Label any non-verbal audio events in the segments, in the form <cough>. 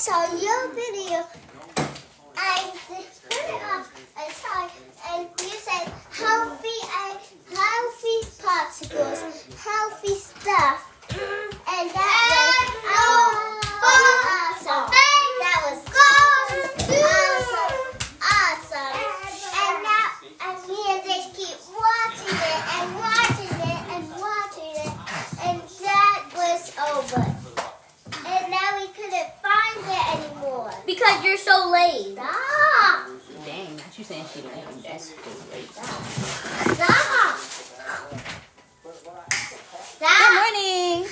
saw your video and put it saw it, and you said healthy and healthy particles, healthy stuff. And that was awesome. Because you're so late. Stop! Dang, not you saying she late. That's great. Stop! Good morning.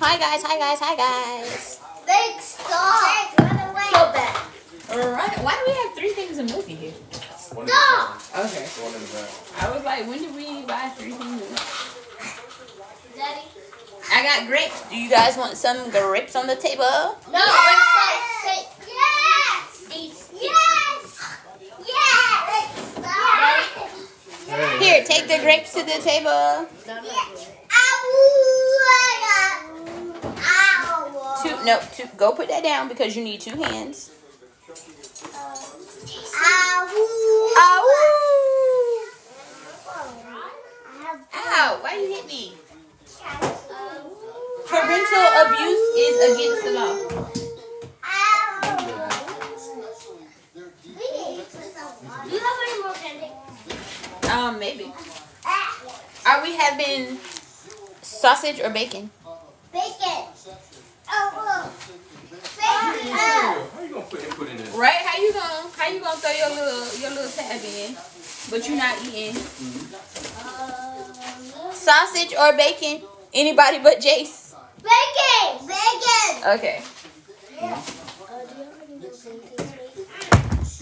Hi guys, hi guys, hi guys. Big stop! Run away! So bad. Alright, why do we have three things of milk in here? One Stop! Okay. one in the back. I was like, when did we buy three things of milk? Daddy? I got grapes. Do you guys want some grapes on the table? No, Yes! Yes! These. Yes! Yes! Stop! Hey. Here, take the grapes to the table. No, no. Ow! Ow! Two, no, two. Go put that down because you need two hands. Ow! Ow! Why you hit me? Parental abuse is against the law. Do you have any more candy? Um, maybe. Are we having sausage or bacon? Bacon. Oh, bacon. How you gonna put input in this? Right? How you gonna how you gonna throw your little your little tab in, but you're not eating sausage or bacon? Anybody but Jace? Bacon. Bacon. Okay.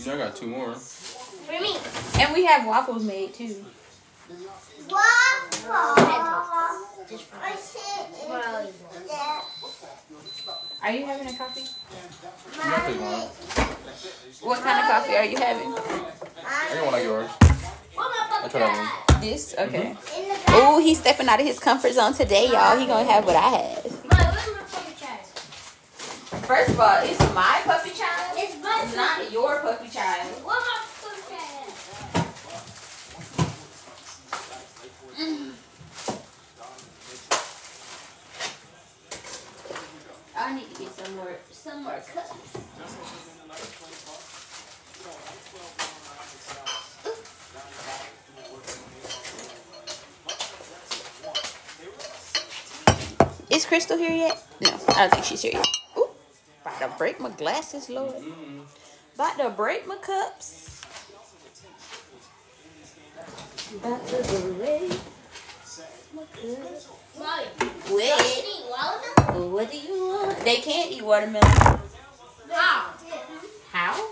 You I got two more. For me. And we have waffles made too. Waffle. Just for I said it. Well, Yeah. Are you having a coffee? Nothing one. What kind of coffee are you having? I got one like yours. What I try that This? Okay. In the back. Oh, he's stepping out of his comfort zone today, y'all. He gonna have what I have. Mom, where's my puppy child? First of all, it's my puppy child. It's my It's not your puppy child. Where my puppy child? <sighs> I need to get some more some more cups. Crystal here yet? No, I don't think she's here yet. Ooh, about to break my glasses, Lord. About to break my cups. About to break my cups. Wait. Can you eat watermelon? What do you want? They can't eat watermelon. How? How?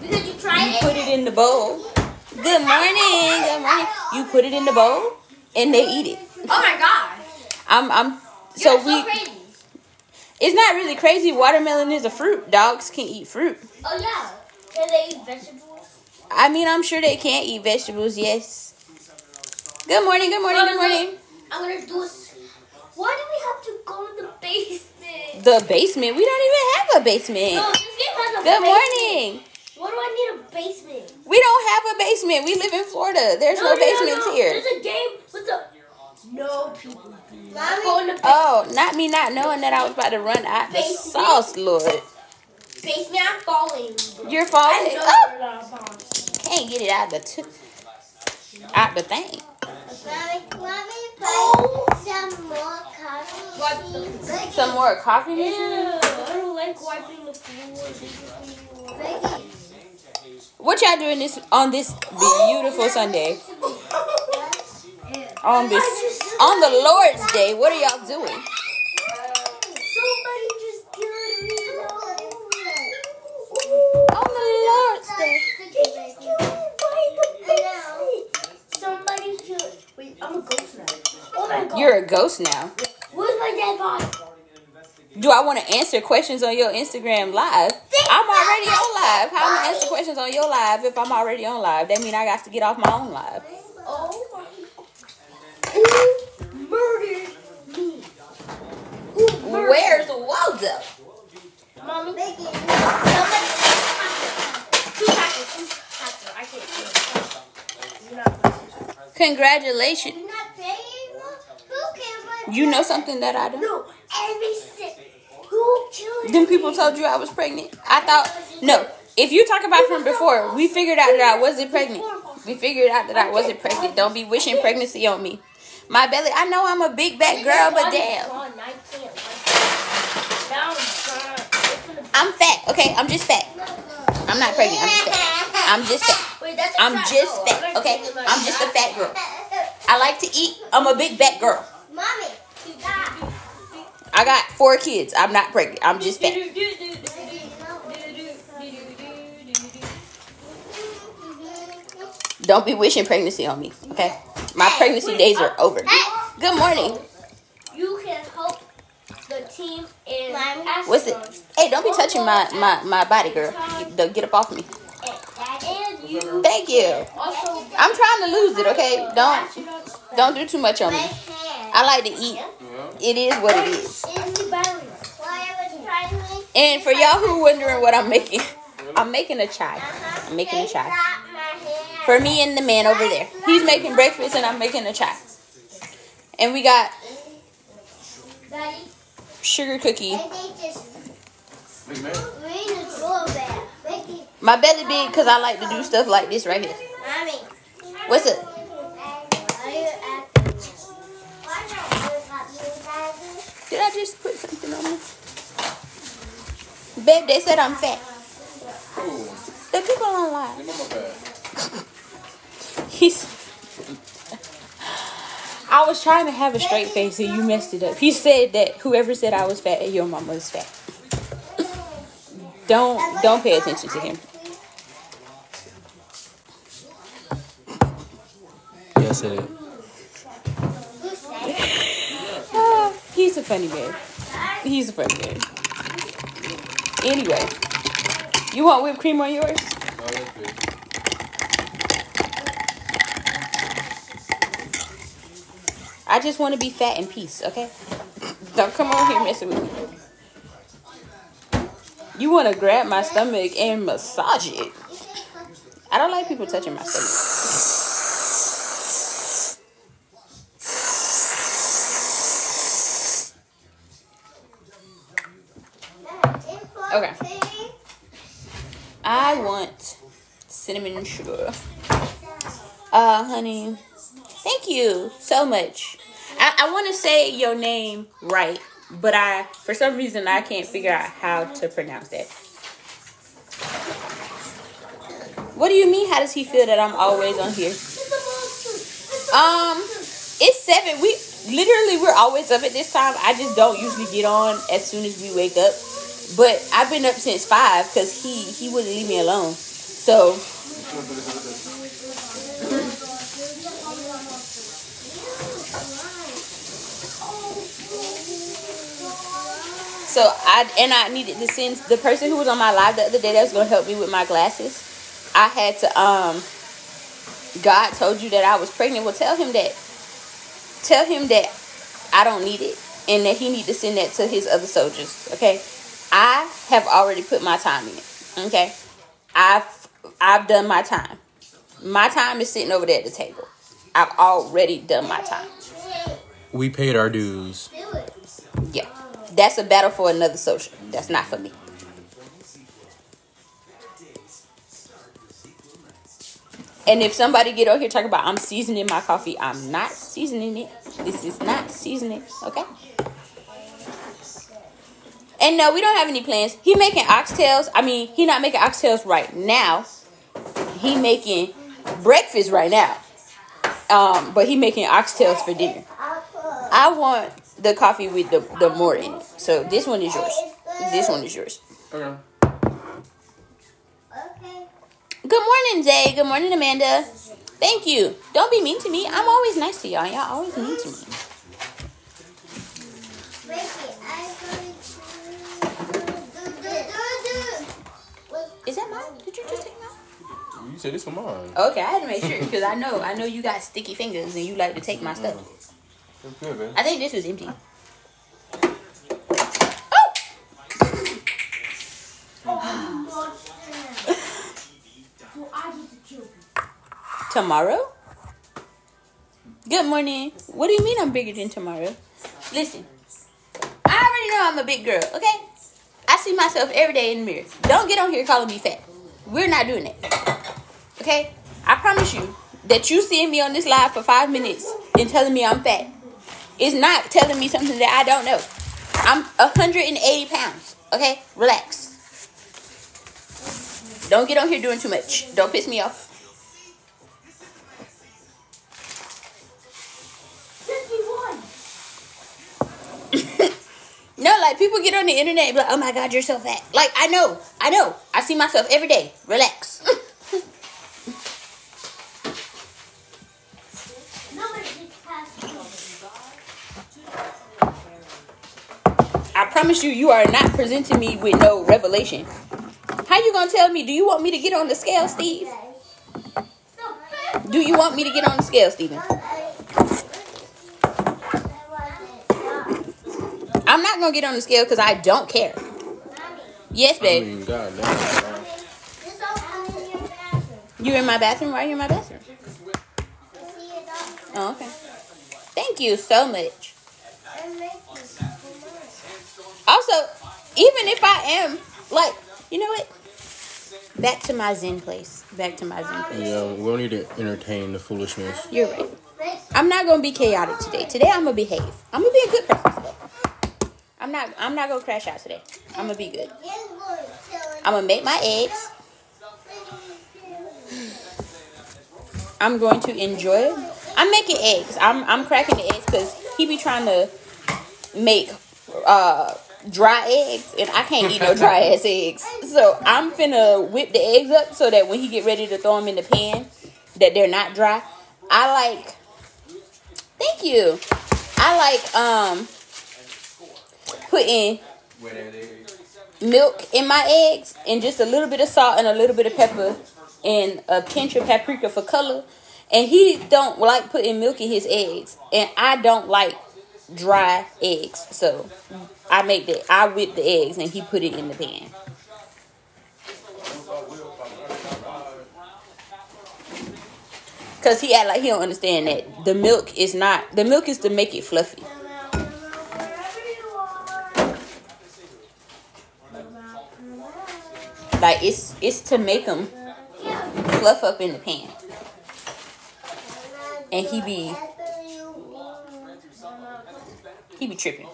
Because you tried You it. put it in the bowl. Good morning. Good morning. You put it in the bowl and they eat it. Oh my god. I'm I'm so so we crazy. it's not really crazy. Watermelon is a fruit. Dogs can eat fruit. Oh yeah. Can they eat vegetables? I mean I'm sure they can't eat vegetables, yes. Good morning, good morning, good morning. I'm gonna do this. Why do we have to go to the basement? The basement. We don't even have a basement. No, this game has a Good basement. morning. What do I need a basement? We don't have a basement. We live in Florida. There's no, basements here. There's a game with the no people. Mommy. Go in the Oh, not me not knowing that I was about to run out the sauce, Lord. Face me, I'm falling. You're falling. Oh, you're not falling. can't get it out the t- out the thing. Mommy, let me put some more coffee. Some more coffee Ew. I don't like wiping the floor. What y'all doing this on this beautiful Sunday? <laughs> On this on the Lord's Day, what are y'all doing? Somebody just killed me. On the Lord's Day. Somebody killed. Wait, I'm a ghost now. Oh my god. You're a ghost now. Where's my dead body? Do I want to answer questions on your Instagram live? I'm already on live. How am I answer questions on your live if I'm already on live? That mean I got to get off my own live. Oh my god. Who murdered me? Who murdered Where's Waldo? Mommy. Congratulations. You know something that I don't. No, who killed Them people told you I was pregnant. I thought no. If you talk about from before, we figured out that I wasn't pregnant. We figured out that I wasn't pregnant. Don't be wishing pregnancy on me. My belly. I know I'm a big back girl, but damn, I'm fat. Okay, I'm just fat. I'm not pregnant. I'm just fat. I'm just fat. Wait, that's a I'm just fat. Okay, I'm just a fat girl. I like to eat. I'm a big back girl. Mommy, you got. I got four kids. I'm not pregnant. I'm just fat. Don't be wishing pregnancy on me. Okay, my pregnancy days are over. Good morning. You can help the team in What's it? Hey, don't be touching my my my body, girl. Get, get up off me. You Thank you. I'm trying to lose it. Okay, don't don't do too much on me. I like to eat. It is what it is. And for y'all who wondering what I'm making, I'm making a chai. I'm making a chai for me and the man over there. He's making breakfast and I'm making a chai. And we got sugar cookie. My belly big because I like to do stuff like this right here. What's it? Did I just put something on me? Babe, they said I'm fat. Ooh, The people mama bad. <laughs> He's. I was trying to have a straight face and you messed it up. He said that whoever said I was fat, your mama is fat. Don't don't pay attention to him. Yes, it is. Ah, he's a funny man. He's a funny man. Anyway, you want whipped cream on yours? Oh, that's good. I just want to be fat in peace, okay? Don't come over here messing with me. You want to grab my stomach and massage it. I don't like people touching my stomach. Okay. I want cinnamon sugar. Uh, honey, thank you so much. I, I want to say your name right, but I, for some reason, I can't figure out how to pronounce that. What do you mean? How does he feel that I'm always on here? Um, it's seven. We literally we're always up at this time. I just don't usually get on as soon as we wake up. But I've been up since five because he he wouldn't leave me alone. So So I and I needed to send the person who was on my live the other day that was gonna help me with my glasses. I had to um God told you that I was pregnant. Well tell him that tell him that I don't need it and that he need to send that to his other soldiers. Okay. I have already put my time in. Okay. I've I've done my time. My time is sitting over there at the table. I've already done my time. We paid our dues. Yeah. That's a battle for another social. That's not for me. And if somebody get over here talking about I'm seasoning my coffee, I'm not seasoning it. This is not seasoning, okay? And no, we don't have any plans. He making oxtails. I mean, he not making oxtails right now. He making breakfast right now. Um, but he making oxtails for dinner. I want the coffee with the, the more in it. So this one is yours. This one is yours. Okay. Good morning, Zay. Good morning, Amanda. Thank you. Don't be mean to me. I'm always nice to y'all. Y'all always mean to me. Is that mine? Did you just take mine? You said this for mine. Okay, I had to make sure because I know I know you got sticky fingers and you like to take my stuff. That's good, man. I think this was empty. Oh! Oh! <laughs> Tomorrow? Good morning. What do you mean I'm bigger than tomorrow? Listen, I already know I'm a big girl, okay? I see myself every day in the mirror. Don't get on here calling me fat. We're not doing that. Okay? I promise you that you seeing me on this live for five minutes and telling me I'm fat is not telling me something that I don't know. I'm 180 pounds. Okay? Relax. Don't get on here doing too much. Don't piss me off. 51. <laughs> No, like people get on the internet like, oh my god, you're so fat. Like, I know, I know. I see myself every day. Relax. <laughs> promise you, you are not presenting me with no revelation. How you gonna tell me? Do you want me to get on the scale, Steve? Do you want me to get on the scale, Steven? I'm not gonna get on the scale because I don't care. Yes, I babe. mean, God damn. You in my bathroom? Why are you in my bathroom? Oh, okay. Thank you so much. Also, even if I am like, you know what? Back to my Zen place. Back to my Zen place. Yeah, we don't need to entertain the foolishness. You're right. I'm not gonna be chaotic today. Today I'm gonna behave. I'm gonna be a good person today. I'm not. I'm not gonna crash out today. I'm gonna be good. I'm gonna make my eggs. I'm going to enjoy it. I'm making eggs. I'm I'm cracking the eggs because he be trying to make uh dry eggs and I can't eat no <laughs> dry ass eggs. So I'm finna whip the eggs up so that when he get ready to throw them in the pan, that they're not dry. I like. Thank you. I like um putting milk in my eggs and just a little bit of salt and a little bit of pepper and a pinch of paprika for color. And he don't like putting milk in his eggs, and I don't like dry eggs. So I make the I whip the eggs and he put it in the pan. Cause he act like he don't understand that the milk is not the milk is to make it fluffy. Like it's it's to make them fluff up in the pan. And he be he be tripping.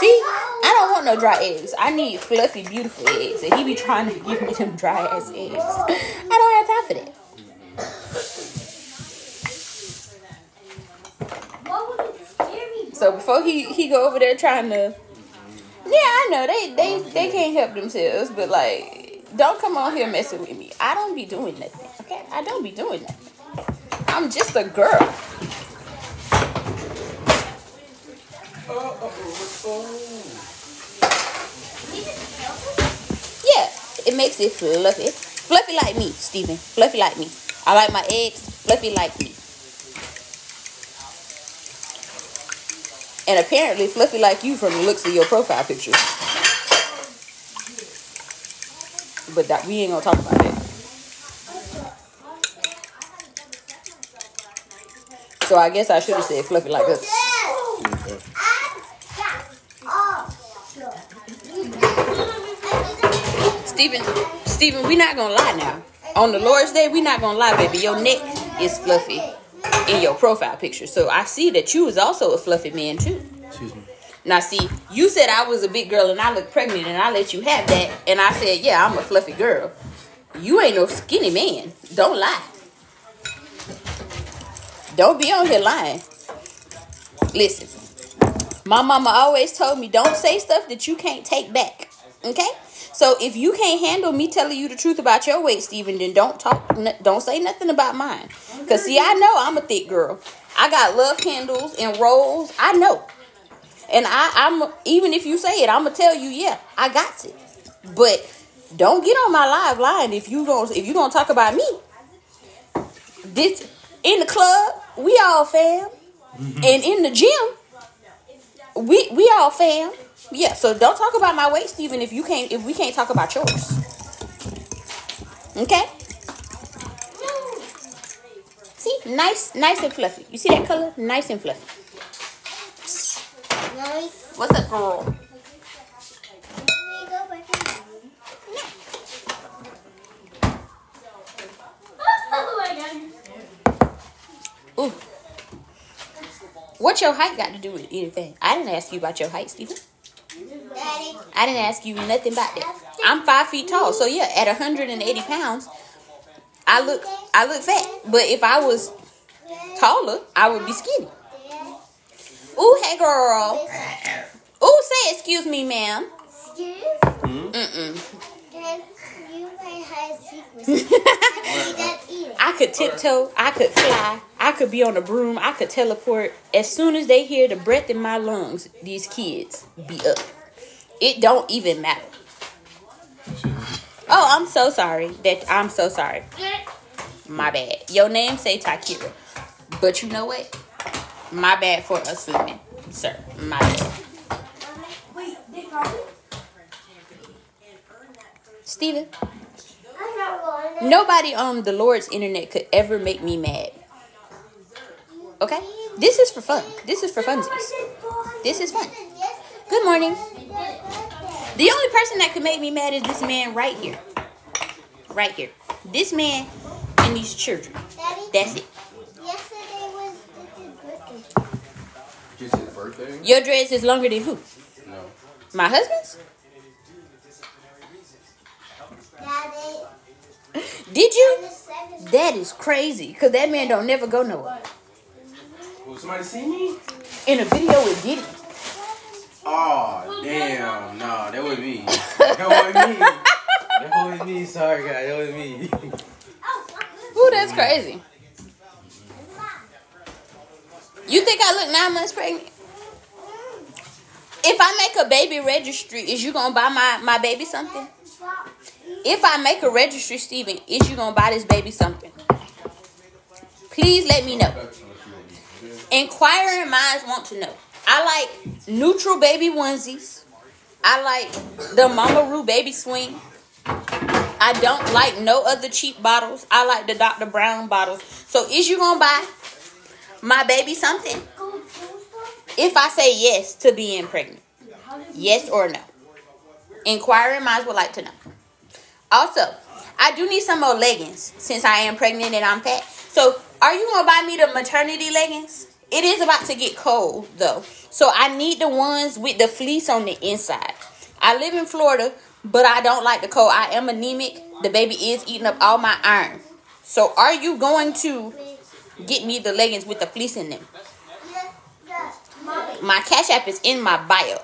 See, I don't want no dry eggs. I need fluffy, beautiful eggs. And he be trying to give me them dry ass eggs. I don't have time for that. So before he he go over there trying to, yeah, I know they they they can't help themselves, but like, don't come on here messing with me. I don't be doing nothing. Okay, I don't be doing nothing. I'm just a girl. Yeah, it makes it fluffy. Fluffy like me, Steven. Fluffy like me. I like my eggs fluffy like me. And apparently fluffy like you from the looks of your profile picture. But that we ain't gonna talk about that. So I guess I should have said fluffy like us. Steven, Steven, we not gonna lie now. On the Lord's Day, we not gonna lie, baby. Your neck is fluffy in your profile picture. So I see that you was also a fluffy man too. Excuse me. Now see, you said I was a big girl and I look pregnant and I let you have that and I said, yeah, I'm a fluffy girl. You ain't no skinny man. Don't lie. Don't be on here lying. Listen, my mama always told me don't say stuff that you can't take back. Okay? So if you can't handle me telling you the truth about your weight, Steven, then don't talk. Don't say nothing about mine. Cause see, I know I'm a thick girl. I got love handles and rolls. I know. And I, I'm even if you say it, I'm gonna tell you, yeah, I got it. But don't get on my live line if you gonna if you gonna talk about me. This in the club, we all fam, mm-hmm. and in the gym, we we all fam. Yeah, so don't talk about my weight, Steven, if you can't if we can't talk about yours. Okay? See, nice, nice and fluffy. You see that color? Nice and fluffy. Nice. What's up, girl? Oh. Ooh. What your height got to do with anything? I didn't ask you about your height, Stephen. I didn't ask you nothing about that. I'm five feet tall, so yeah, at 180 pounds, I look I look fat. But if I was taller, I would be skinny. Ooh, hey girl. Ooh, say excuse me, ma'am. Excuse? Mm-mm. Then you may have. I just eat it. I could tiptoe, I could fly, I could be on a broom, I could teleport. As soon as they hear the breath in my lungs, these kids be up. It don't even matter. Oh, I'm so sorry. That I'm so sorry. My bad. Your name say Takira. But you know what? My bad for assuming. Sir, my bad. Wait, they called it? Steven, I'm not going to. Nobody on the Lord's internet could ever make me mad. Okay? This is for fun. This is for funsies. This is fun. Good morning. The only person that could make me mad is this man right here. Right here. This man and these children. That's it. yesterday was birthday. Just his birthday? Your dress is longer than who? No. My husband's? Did you? on the seventh. That is crazy. Cause that man don't never go nowhere. Will somebody see me? In a video with Diddy. Oh, damn. No, that was me. That was me. That was me. Sorry, guys. That was me. Ooh, that's crazy. You think I look nine months pregnant? If I make a baby registry, is you gonna buy my, my baby something? If I make a registry, Steven, is you gonna buy this baby something? Please let me know. Inquiring minds want to know. I like neutral baby onesies. I like the Mama Roo baby swing. I don't like no other cheap bottles. I like the Dr. Brown bottles. So is you gonna buy my baby something? If I say yes to being pregnant. Yes or no? Inquiring minds would like to know. Also, I do need some more leggings since I am pregnant and I'm fat. So, are you gonna buy me the maternity leggings? It is about to get cold though. So, I need the ones with the fleece on the inside. I live in Florida, but I don't like the cold. I am anemic. The baby is eating up all my iron. So, are you going to get me the leggings with the fleece in them? My Cash App is in my bio.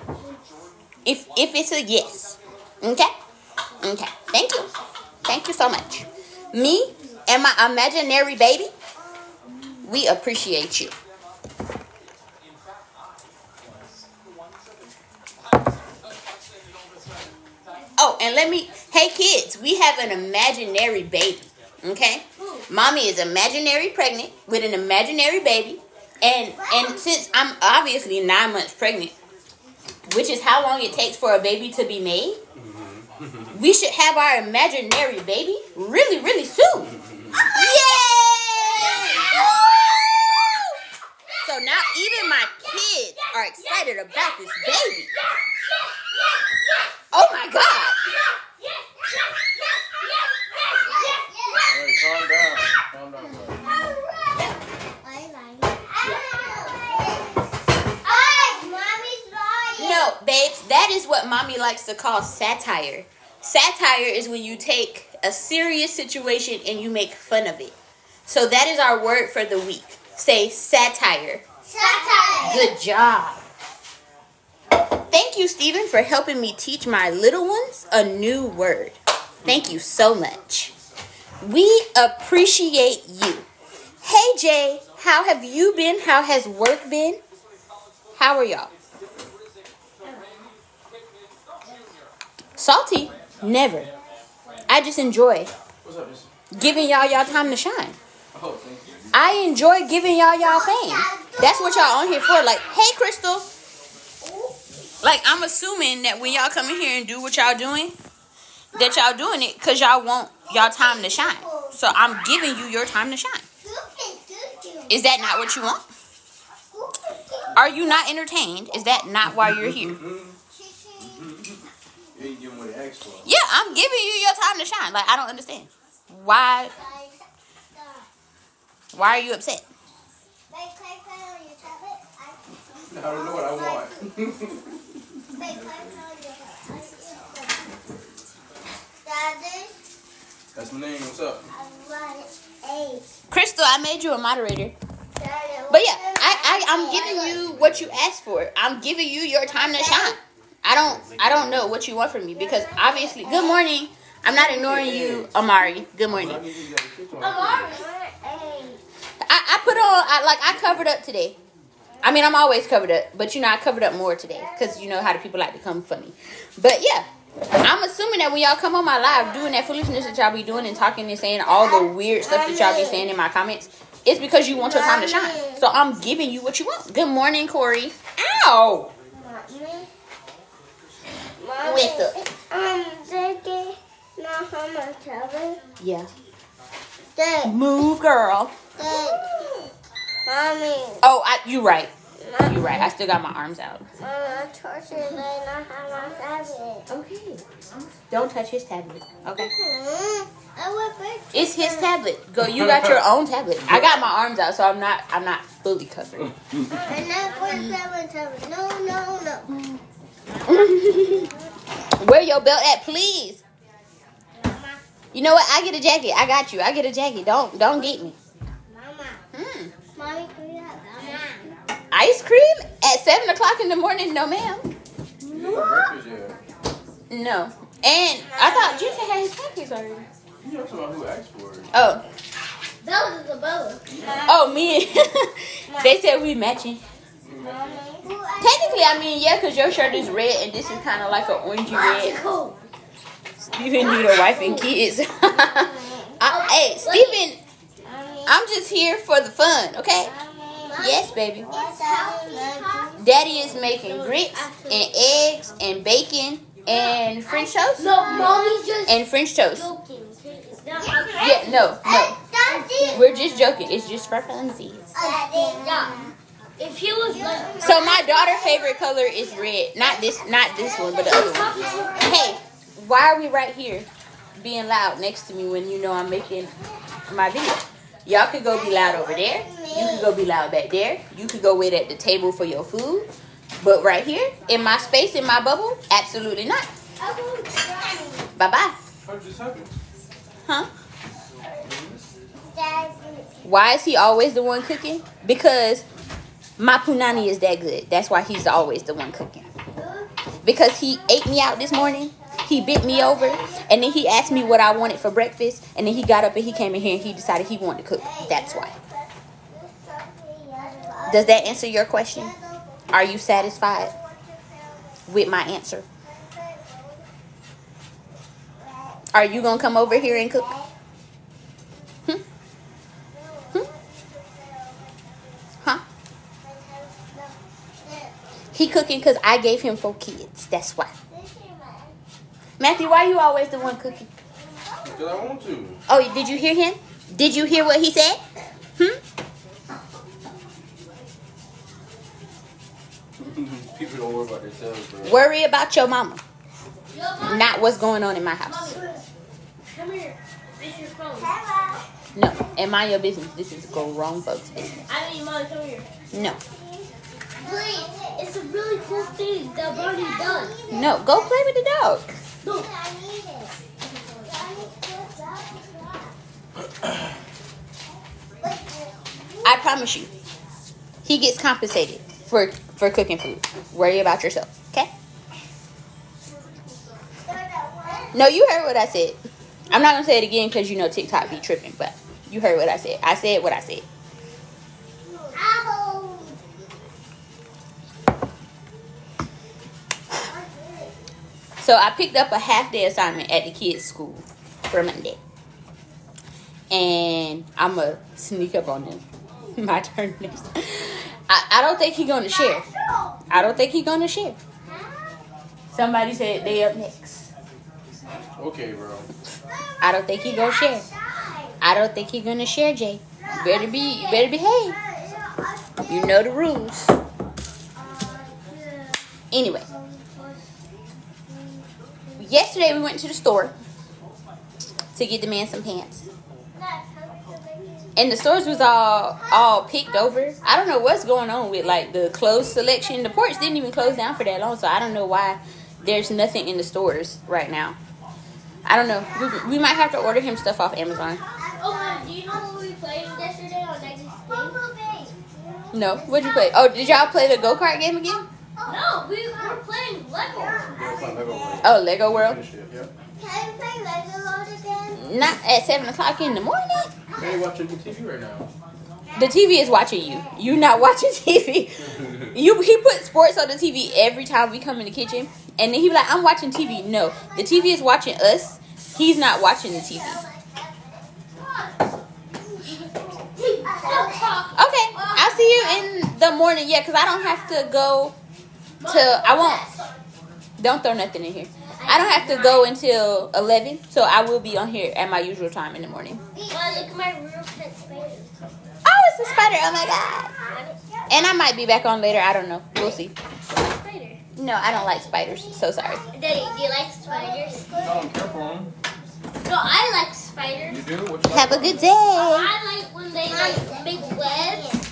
If if it's a yes. Okay? Okay. Thank you. Thank you so much. Me and my imaginary baby, we appreciate you. Oh, and let me hey kids, we have an imaginary baby. Okay? Mommy is imaginary pregnant with an imaginary baby. And and since I'm obviously nine months pregnant, which is how long it takes for a baby to be made, we should have our imaginary baby really, really soon. Yay! So now even my kids are excited about this baby. Oh my god! Calm down. Calm down. bro. No, babes, that is what mommy likes to call satire. Satire is when you take a serious situation and you make fun of it. So that is our word for the week. Say satire. Satire. Good job. Thank you, Stephen, for helping me teach my little ones a new word. Thank you so much. We appreciate you. Hey, Jay, how have you been? How has work been? How are y'all? Salty? Never. I just enjoy giving y'all y'all time to shine. I enjoy giving y'all y'all fame. That's what y'all on here for. Like, hey, Crystal. Like, I'm assuming that when y'all come in here and do what y'all doing, that y'all doing it because y'all want y'all time to shine. So I'm giving you your time to shine. Is that not what you want? Are you not entertained? Is that not why you're here? You ain't giving what they asked for. Yeah, I'm giving you your time to shine. Like I don't understand. Why why are you upset? I don't know what I want. That's my name. What's up? I want eight. Crystal, I made you a moderator. But yeah, I, I I'm giving you what you asked for. I'm giving you your time to shine. I don't I don't know what you want from me because obviously good morning. I'm not ignoring you, Amari. Good morning. Amari. I, I put on I like I covered up today. I mean I'm always covered up, but you know I covered up more today because you know how the people like to come for me. But yeah, I'm assuming that when y'all come on my live doing that foolishness that y'all be doing and talking and saying all the weird stuff that y'all be saying in my comments, it's because you want your time to shine. So I'm giving you what you want. Good morning, Corey. Ow. Mommy. What's up? Um, Daddy, now how much? Yeah. Dad, Move, girl. Dad. Mommy. Oh, I, you right. You right. I still got my arms out. Mama, torture they not have my tablet. Okay. Don't touch his tablet. Okay. Hmm. I want big. It's his tablet. Go. You got your <laughs> own tablet. I got my arms out, so I'm not. I'm not fully covered. And I want seven tablet. No, no, no. <laughs> Where your belt at, please? You know what? I get a jacket. I got you. I get a jacket. Don't don't get me. Mama. Hmm. Mommy, can you have Mama. Ice cream at seven o'clock in the morning? No, ma'am. Breakfast, yeah. No. And I thought Jason had his package already. You know somebody who asked for it. Oh. That was the bubble. Oh, me. <laughs> they said we matching. Mommy. Technically, I mean, yeah, because your shirt is red and this is kind of like an orangey red. Cool. Steven need a wife and kids. <laughs> I, hey, Steven, I'm just here for the fun, okay? Yes, baby. Daddy is making grits and eggs and bacon and French toast. No, mommy's just And French toast. joking. Yeah, no, no. We're just joking. It's just for funsies. If he was So my daughter's favorite color is red. Not this, not this one, but the other one. Hey, why are we right here being loud next to me when you know I'm making my video? Y'all could go be loud over there. You could go be loud back there. You could go wait at the table for your food. But right here, in my space, in my bubble, absolutely not. Bye bye. How did this happen? Huh? Why is he always the one cooking? Because my punani is that good. That's why he's always the one cooking. Because he ate me out this morning. He bit me over. And then he asked me what I wanted for breakfast. And then he got up and he came in here and he decided he wanted to cook. That's why. Does that answer your question? Are you satisfied with my answer? Are you going to come over here and cook? Hmm? Hmm? Huh? He cooking because I gave him four kids. That's why. Matthew, why you always the one cooking? Because I want to. Oh, did you hear him? Did you hear what he said? Hmm? <laughs> People don't worry about themselves, bro. Worry about your mama, not what's going on in my house. come here. This is your phone. No, and mind your business. This is grown folks' business. I mean, mom, come here. No, Please, it's a really cool thing that Barney does. no, go play with the dog. Look, I promise you, he gets compensated for for cooking food. Worry about yourself, okay? No, you heard what I said. I'm not gonna say it again because you know TikTok be tripping, but you heard what I said. I said what I said. So I picked up a half day assignment at the kids' school for Monday. And I'ma sneak up on them. <laughs> My turn next. I, I don't think he gonna share. I don't think he gonna share. Somebody said they up next. Okay, bro. I don't think he gonna share. I don't think he gonna share, Jay. better be, you better behave. You know the rules. Anyway, yesterday we went to the store to get the man some pants. And the stores was all all picked over. I don't know what's going on with like the clothes selection. The ports didn't even close down for that long, so I don't know why there's nothing in the stores right now. I don't know. We, we might have to order him stuff off Amazon. Oh, do you know what we played yesterday on? No, what'd you play? Oh, did y'all play the go kart game again? No, we were playing Lego. Yeah, it's not Lego World. Oh, Lego World. Finish it, yep. Can we play Lego World again? Not at seven o'clock in the morning. Man, you watching the TV right now. The TV is watching you. You not watching <laughs> TV. <laughs> You he put sports on the TV every time we come in the kitchen, and then he be like, "I'm watching TV." No, the TV is watching us. He's not watching the TV. Okay, I'll see you in the morning. Yeah, cause I don't have to go to. I won't. Don't throw nothing in here. I don't have to go until eleven, so I will be on here at my usual time in the morning. Well, look at my real pet spider. Oh, it's a spider! Oh my god! And I might be back on later. I don't know. We'll see. No, I don't like spiders. So sorry. Daddy, do you like spiders? I don't care for them. No, I like spiders. You do? Have a good day. I like when they like make webs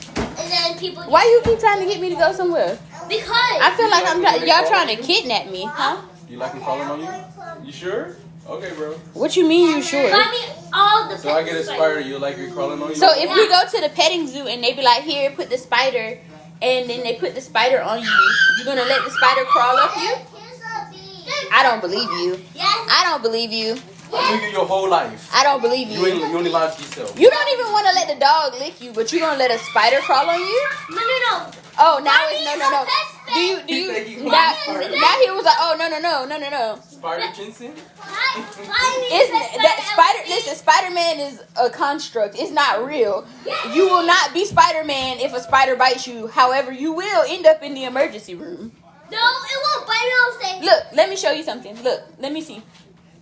and then people. Why you keep trying to get me to go somewhere? Because. I feel like I'm try- y'all trying to kidnap me, huh? You like me crawling on you? You sure? Okay, bro. What you mean you sure? Buy me all the So I get a spider. You like me crawling on you? So if we go to the petting zoo and they be like, here, put the spider, and then they put the spider on you, you gonna let the spider crawl up you? Here's a bee. I don't believe you. Yes. I don't believe you. I knew you your whole life. I don't believe You ain't you. you only lied to yourself. You don't even want to let the dog lick you, but you gonna let a spider crawl on you? No, no, no. Oh, now Mommy, it's no, no, no. Do you, do He you? he's Now, now he was like, oh, no, no, no, no, no, no. Spider Jensen? Buy, buy me It's the pet that Spider. LC. Listen, Spider Man is a construct. It's not real. You will not be Spider Man if a spider bites you. However, you will end up in the emergency room. No, it won't bite me. I'll say. Look, let me show you something. Look, let me see.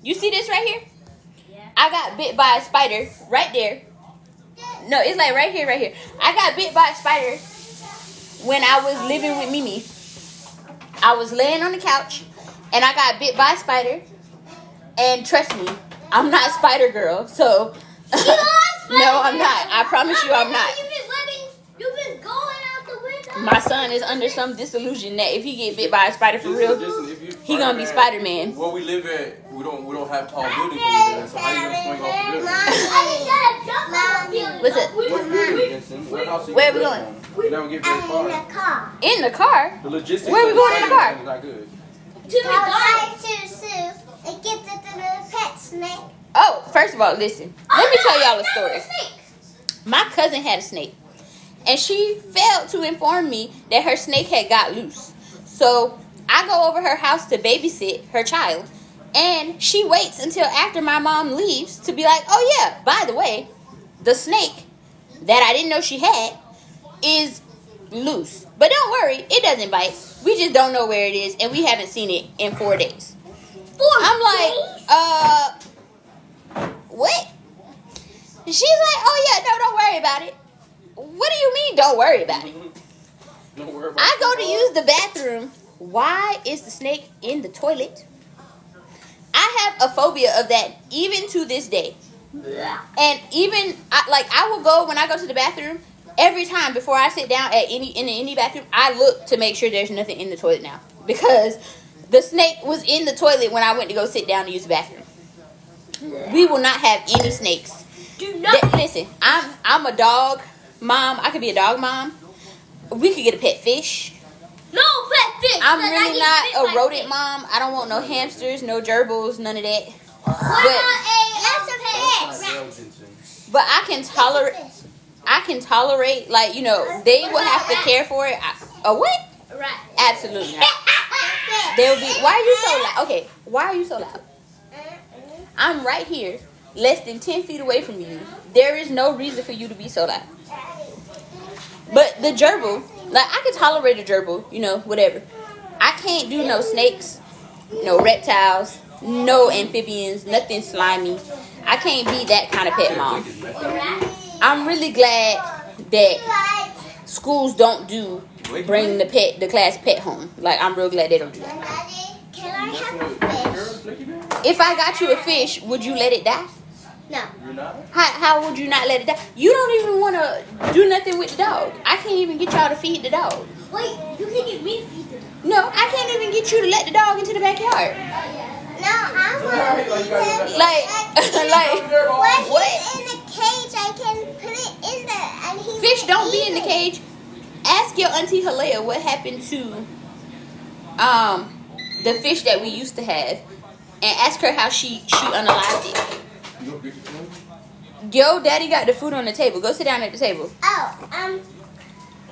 You see this right here? Yeah. I got bit by a spider right there. No, it's like right here, right here. I got bit by a spider when I was living with Mimi. I was laying on the couch and I got bit by a spider. And trust me, I'm not Spider Girl, so <laughs> no, I'm not. I promise you, I'm not. You've been. You've been going out the window. My son is under some disillusion that if he get bit by a spider for Listen, real, listen, if you he gonna be Spider-Man- Spider Man. Where we live at, we don't we don't have tall buildings where we so how you gonna swing off the building? I just gotta jump on the. What's it? We- What we- building, What house Where gonna we live on? Never get very I'm in the car. In the car. The logistics Where are we going in the car? Not good. To Go McDonald's. to the zoo and get the, the pet snake. Oh, first of all, listen. Let me oh, tell y'all a story. My cousin had a snake, and she failed to inform me that her snake had got loose. So I go over her house to babysit her child, and she waits until after my mom leaves to be like, "Oh yeah, by the way, the snake that I didn't know she had is loose. But don't worry, it doesn't bite. We just don't know where it is, and we haven't seen it in four days." Four I'm like, days? uh, what? She's like, oh yeah, no, don't worry about it. What do you mean, don't worry about it? <laughs> Don't worry about I it. go to use the bathroom. Why is the snake in the toilet? I have a phobia of that even to this day. And even I, like I will go when I go to the bathroom every time before I sit down at any in any bathroom. I look to make sure there's nothing in the toilet now because the snake was in the toilet when I went to go sit down to use the bathroom. We will not have any snakes. Do not. Th- listen, I'm I'm a dog mom. I could be a dog mom. We could get a pet fish. No pet fish. I'm really not a by rodent fish. mom. I don't want no hamsters, no gerbils, none of that. What But about a That's um, pet? fish. Not real, Jensen. but I can tolerate. I can tolerate like you know they will have to care for it. I, a what? Right. Absolutely not. <laughs> They'll be. Why are you so loud? Okay, why are you so loud? I'm right here, less than ten feet away from you. There is no reason for you to be so loud. But the gerbil, like I can tolerate a gerbil, you know, whatever. I can't do no snakes, no reptiles, no amphibians, nothing slimy. I can't be that kind of pet mom. I'm really glad that schools don't do bring the pet the class pet home. Like I'm real glad they don't do that. Daddy, can I have a fish? If I got you a fish, would you let it die? No. How, how would you not let it die? You don't even want to do nothing with the dog. I can't even get y'all to feed the dog. Wait, you can get me to feed them. No, I can't even get you to let the dog into the backyard. No, I want to feed him. Like, like, <laughs> When what? he's in the cage, I can put it in there, and he Fish don't be in the cage. Ask your auntie Halea what happened to um the fish that we used to have, and ask her how she she unalived it. Yo, daddy got the food on the table. Go sit down at the table. Oh, um,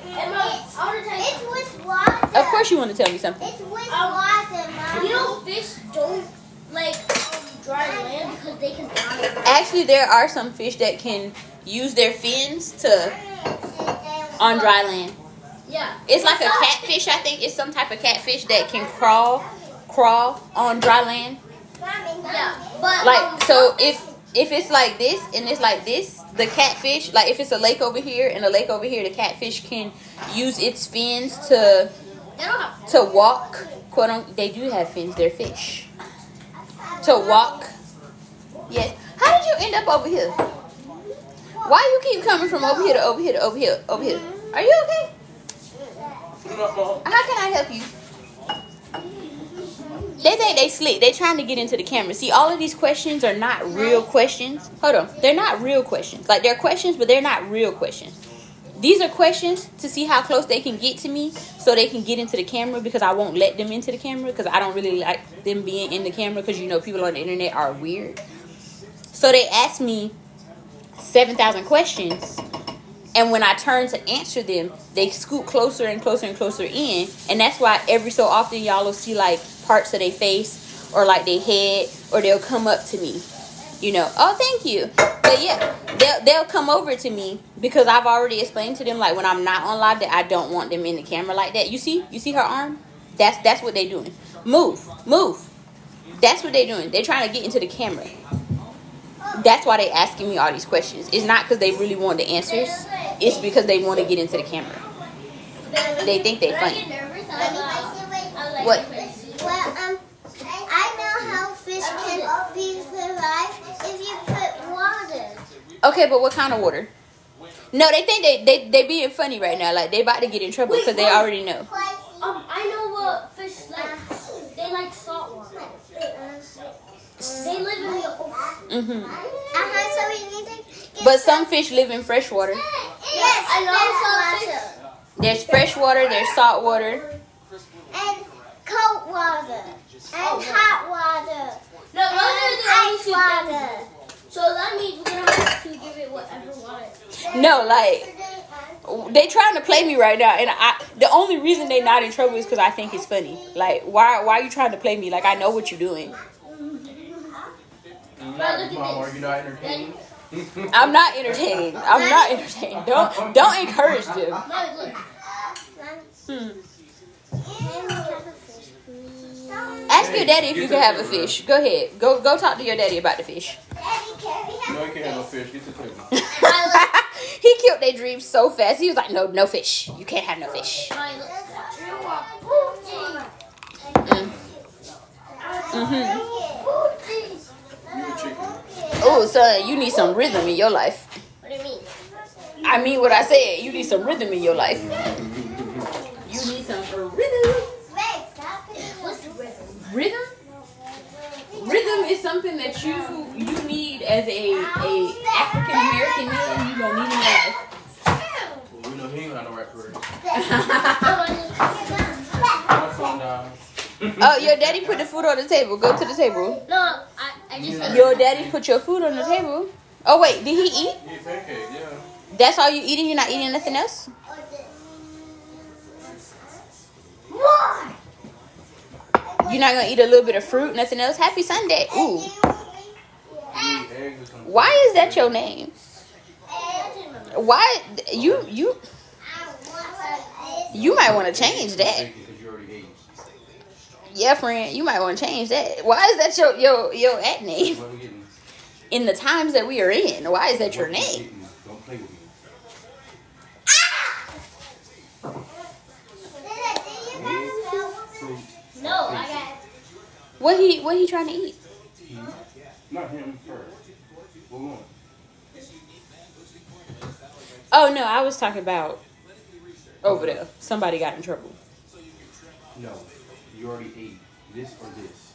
Emma, it's, I want to tell you. it's with water. Of course, you want to tell me something. It's with Um, water, Mom. You know, fish don't like um, dry land because they can die. Actually, there are some fish that can use their fins to on dry land. Yeah. It's like a catfish. I think it's some type of catfish that can crawl, crawl on dry land. Yeah, but um, Like so, if if it's like this and it's like this, the catfish, like if it's a lake over here and a lake over here, the catfish can use its fins to they don't have. to walk. Quote unquote, they do have fins. They're fish. To walk. Yes. How did you end up over here? Why you keep coming from over here to over here to over here over here? Are you okay? How can I help you? They think they slick. They trying to get into the camera. See, all of these questions are not real questions. Hold on. They're not real questions. Like they're questions, but they're not real questions. These are questions to see how close they can get to me so they can get into the camera because I won't let them into the camera because I don't really like them being in the camera because you know people on the internet are weird. So they asked me 7,000 questions and when I turn to answer them, they scoot closer and closer and closer in. And that's why every so often y'all will see like parts of their face or like their head or they'll come up to me. You know, oh thank you. But yeah, they'll they'll come over to me because I've already explained to them like when I'm not on live that I don't want them in the camera like that. You see? You see her arm? That's that's what they're doing. Move. Move. That's what they're doing. They're trying to get into the camera. That's why they're asking me all these questions. It's not because they really want the answers. It's because they want to get into the camera. They think they're funny. What? Well, um, I know how fish can be alive if you put water. Okay, but what kind of water? No, they think they they they being funny right now. Like they about to get in trouble because they already know. Um, I know what fish like. They like salt water. They live in the ocean. hmm Uh-huh, so we need to But some fish live in fresh water. Yes, I know there's some water. There's fresh water. There's salt water. And cold water. And hot water. No, those are the only Ice two water. things. So that means we're gonna have to give it whatever water. No, like they trying to play me right now, and I the only reason they not in trouble is because I think it's funny. Like why why are you trying to play me? Like I know what you're doing. But look Mom, are you not entertaining? I'm not entertaining. I'm not entertaining. Don't don't encourage them. Hmm. Please? Ask your daddy if you can have a fish. Go ahead. Go go talk to your daddy about the fish. Daddy, can we have No, you can't have no fish. Get the <laughs> table. he killed their dreams so fast. He was like, "No, no fish. You can't have no fish." Mommy, look. Mhm. You a chicken. Oh, son, you need some rhythm in your life. What do you mean? I mean what I said. You need some rhythm in your life. <laughs> You need some rhythm. Wait, stop it. What's rhythm? Rhythm. Rhythm is something that you you need as a a African American man. You gonna need in your. Well, we know he ain't got no right words. Oh, My phone down. Oh, your daddy put the food on the table. Go to the table. no, I, I just ate Your daddy put your food on the table. Oh wait, did he eat? He ate pancake, yeah. That's all you eating? You're not eating nothing else? More. You're not gonna eat a little bit of fruit, nothing else? Happy Sunday. Ooh. You eat eggs or something. Why is that your name? Why you you you might want to change that. Because you already ate. Yeah, friend, you might want to change that. Why is that your your your at name? What we getting? In the times that we are in, why is that your name? getting? Don't Don't play with me. Fruit. No, I got. What he what he trying to eat? Not him first. What we want? Oh no, I was talking about over there. Somebody got in trouble. No, you already ate this or this.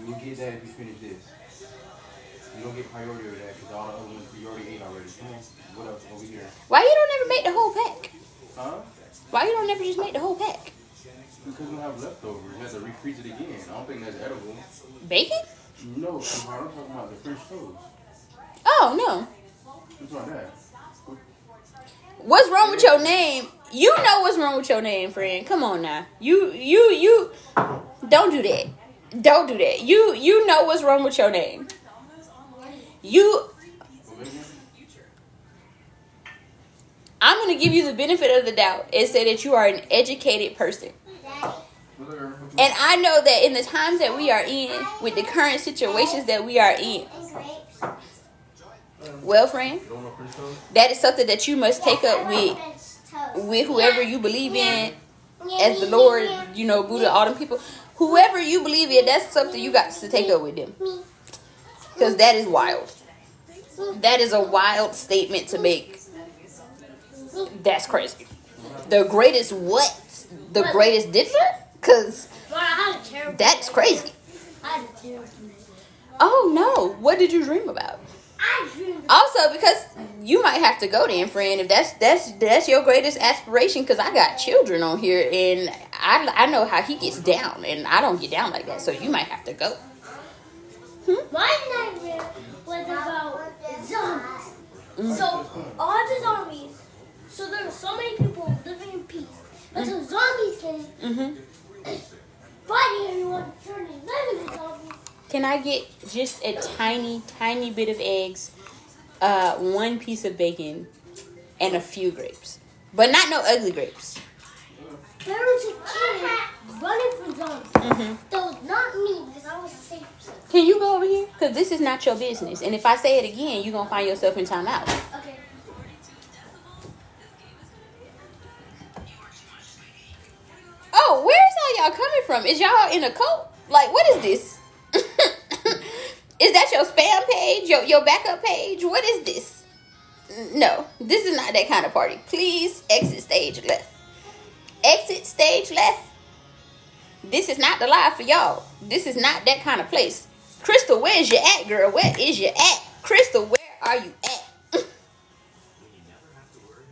You will get that if you finish this. You don't get priority over that because all the other ones you already ate already. Come on, what else over here? Why you don't ever make the whole pack? Huh? Why you don't ever just make the whole pack? Because we have leftovers. You have to refreeze it again. I don't think that's edible. Bacon? No, I'm talking about the French toast. Oh no. What's wrong with that? What's wrong with your name? You know what's wrong with your name, friend. Come on now. You you you don't do that. Don't do that. You you know what's wrong with your name. You I'm gonna give you the benefit of the doubt and say that you are an educated person. What are- what you- And I know that in the times that we are in, with the current situations that we are in, well, friend, that is something that you must take up with with whoever you believe in as the Lord, you know, Buddha, all them people, whoever you believe in, that's something you got to take up with them. Because that is wild. That is a wild statement to make. That's crazy. The greatest what? The greatest diddler? Because But I had a terrible. that's crazy. I had a terrible. Oh no, what did you dream about? I dreamed. Also, because you might have to go then, friend. If that's that's that's your greatest aspiration, because I got children on here, and I I know how he gets down, and I don't get down like that. So you might have to go. Hmm? My nightmare was about zombies. So all the zombies. So there were so many people living in peace until zombies came, hmm fighting everyone, turning them into zombies. Can I get just a tiny tiny bit of eggs, uh, one piece of bacon, and a few grapes, but not no ugly grapes. There was a kid running from zombies. hmm That was not me because I was safe. Can you go over here? Because this is not your business, and if I say it again, you're gonna find yourself in timeout. Okay. Oh, where's all y'all coming from? Is y'all in a cult? Like, what is this? <laughs> is that your spam page? Your your backup page? What is this? No, this is not that kind of party. Please exit stage left. Exit stage left. This is not the live for y'all. This is not that kind of place. Crystal, where's you at, girl? Where is you at? Crystal, where are you at?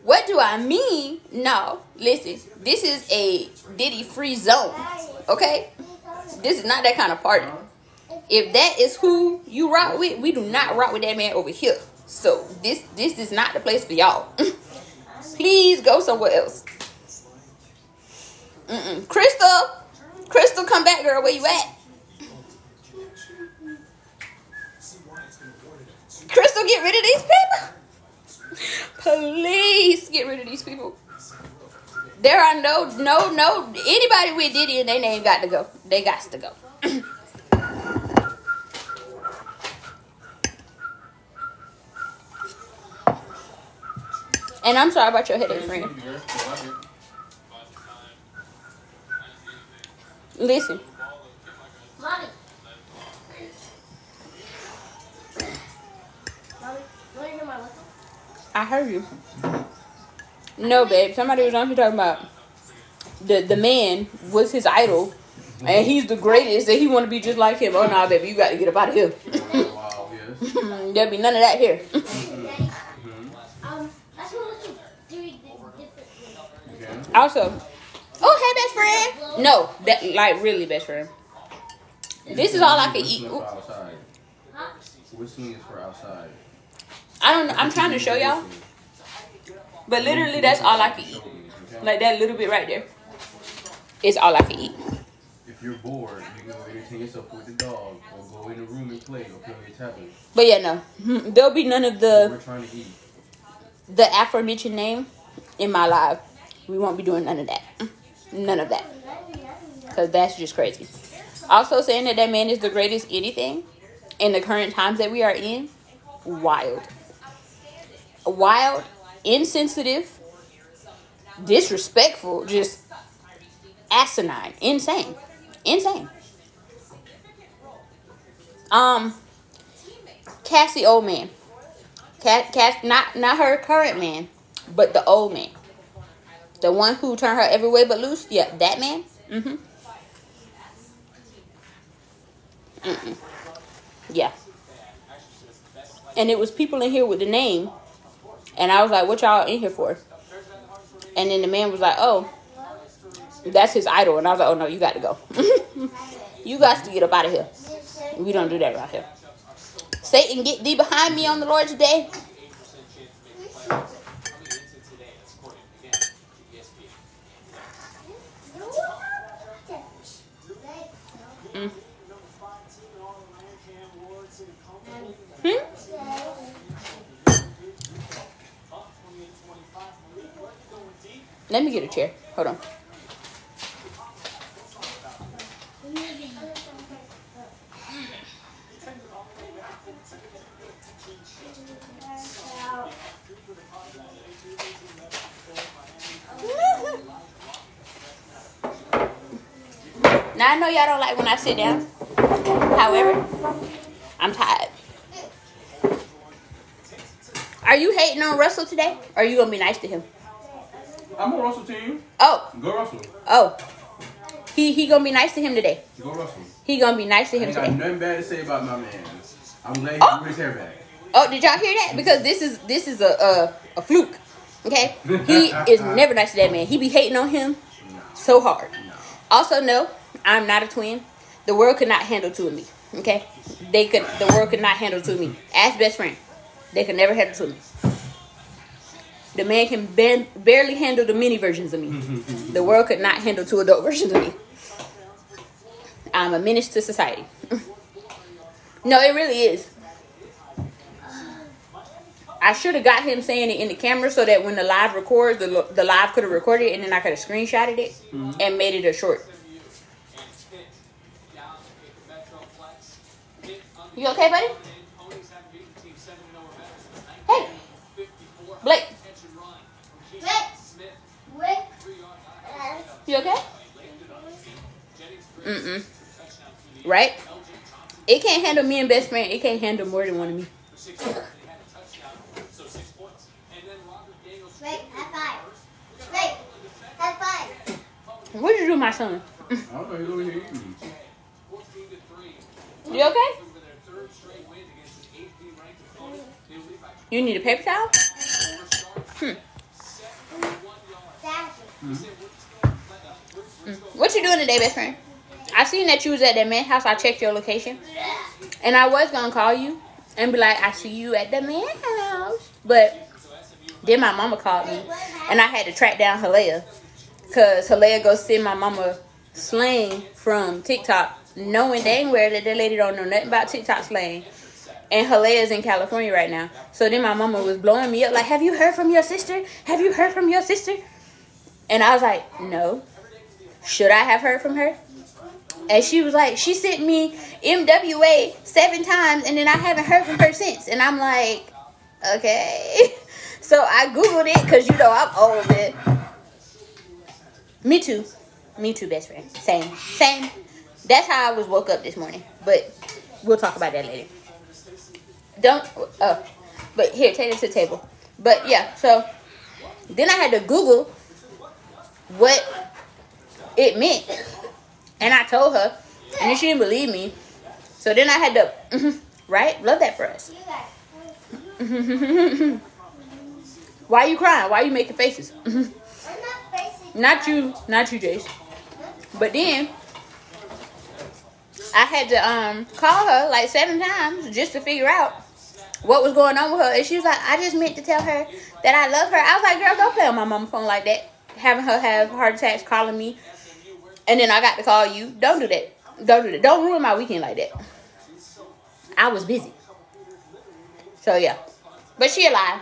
What do I mean? No, listen. This is a Diddy free zone. Okay? This is not that kind of party. If that is who you rock with, we do not rock with that man over here. So this this is not the place for y'all. <laughs> Please go somewhere else. Mm-mm. Crystal, Crystal, come back, girl. Where you at? Crystal, get rid of these people. Please get rid of these people. There are no, no, no. Anybody with Diddy in their name got to go. They got to go. <clears throat> and I'm sorry about your headache, friend. Listen, Mommy. Mommy, you want to hear my lesson? I heard you. No, babe. Somebody was on here talking about the the man was his idol, and he's the greatest, and he want to be just like him. Oh no, baby, you got to get up out of here. Wow, yes. <laughs> There'll be none of that here. Daddy, um, I just want to do it differently. Okay. Also, oh hey, best friend. No, that like really best friend. This is all I can eat. Whistling Ooh, for outside. Whistling is for outside. I don't. know. I'm trying to show y'all, but literally that's all I can eat. Like that little bit right there. Is all I can eat. If you're bored, you can go entertain yourself with the dog, or go in the room and play, or play on your tablet. But yeah, no, hmm, there'll be none of the We're trying to eat. the aforementioned name in my life. We won't be doing none of that. Mm, none of that. Because that's just crazy. Also, saying that that man is the greatest anything in the current times that we are in, wild. Wild, insensitive, disrespectful, just asinine, insane, insane. Um, Cassie old man, Cass, not not her current man, but the old man, the one who turned her every way but loose. Yeah, that man. Mhm. Mm-mm. Yeah. And it was people in here with the name, and I was like, "What y'all in here for?" And then the man was like, "Oh, that's his idol," and I was like, "Oh no, you got to go. <laughs> you got to get up out of here. We don't do that right here." Satan, get thee behind me on the Lord's day. Let me get a chair. Hold on. Now I know y'all don't like when I sit down. However, I'm tired. Are you hating on Russell today? Or are you gonna be nice to him? I'm on Russell team. Oh, Go Russell. oh. He he gonna be nice to him today. Go Russell. He gonna be nice to I him got today. nothing bad to say about my man. I'm glad he Oh. grew his hair back. Oh, did y'all hear that? Because this is this is a a, a fluke. Okay, he is never nice to that man. He be hating on him so hard. Also, no, I'm not a twin. The world could not handle two of me. Okay, they could. The world could not handle two of me. Ask best friend. They could never handle two of me. The man can barely handle the mini versions of me. Mm-hmm, mm-hmm, mm-hmm. the world could not handle two adult versions of me. I'm a menace to society. <laughs> no, it really is. I should have got him saying it in the camera so that when the live records, the, the live could have recorded it and then I could have screenshotted it and made it a short. You okay, buddy? Hey, Blake, Wait. Wait. Uh, you okay? Mm-mm. Right? It can't handle me and best friend. It can't handle more than one of me. Wait. High five. Wait. High five. What did you do, my son? I don't know. He's over here eating. You okay? You need a paper towel? Hmm. What you doing today, best friend? I seen that you was at that man house. I checked your location, and I was gonna call you and be like, "I see you at the man house," but then my mama called me, and I had to track down Halea, cause Halea go send my mama slang from TikTok, knowing dang well that that lady don't know nothing about TikTok slang. And Halea's in California right now. So then my mama was blowing me up like, Have you heard from your sister? Have you heard from your sister? And I was like, No. Should I have heard from her? And she was like, She sent me MWA seven times and then I haven't heard from her since. And I'm like, Okay. <laughs> So I Googled it because you know I'm old man. Me too. Me too, best friend. Same. Same. That's how I was woke up this morning. But we'll talk about that later. Don't oh. but here, take it to the table. But yeah, so then I had to Google what it meant. And I told her, and then she didn't believe me. So then I had to, mhm, right? Love that for us. <laughs> Why you crying? Why are you making faces? Mhm. Not. Not you, not you, Jace. But then I had to um call her like seven times just to figure out what was going on with her. And she was like, I just meant to tell her that I love her. I was like, girl, don't play on my mama phone like that. Having her have heart attacks, calling me, and then I got to call you. Don't do that. Don't do that. Don't ruin my weekend like that. I was busy. So yeah, but she alive,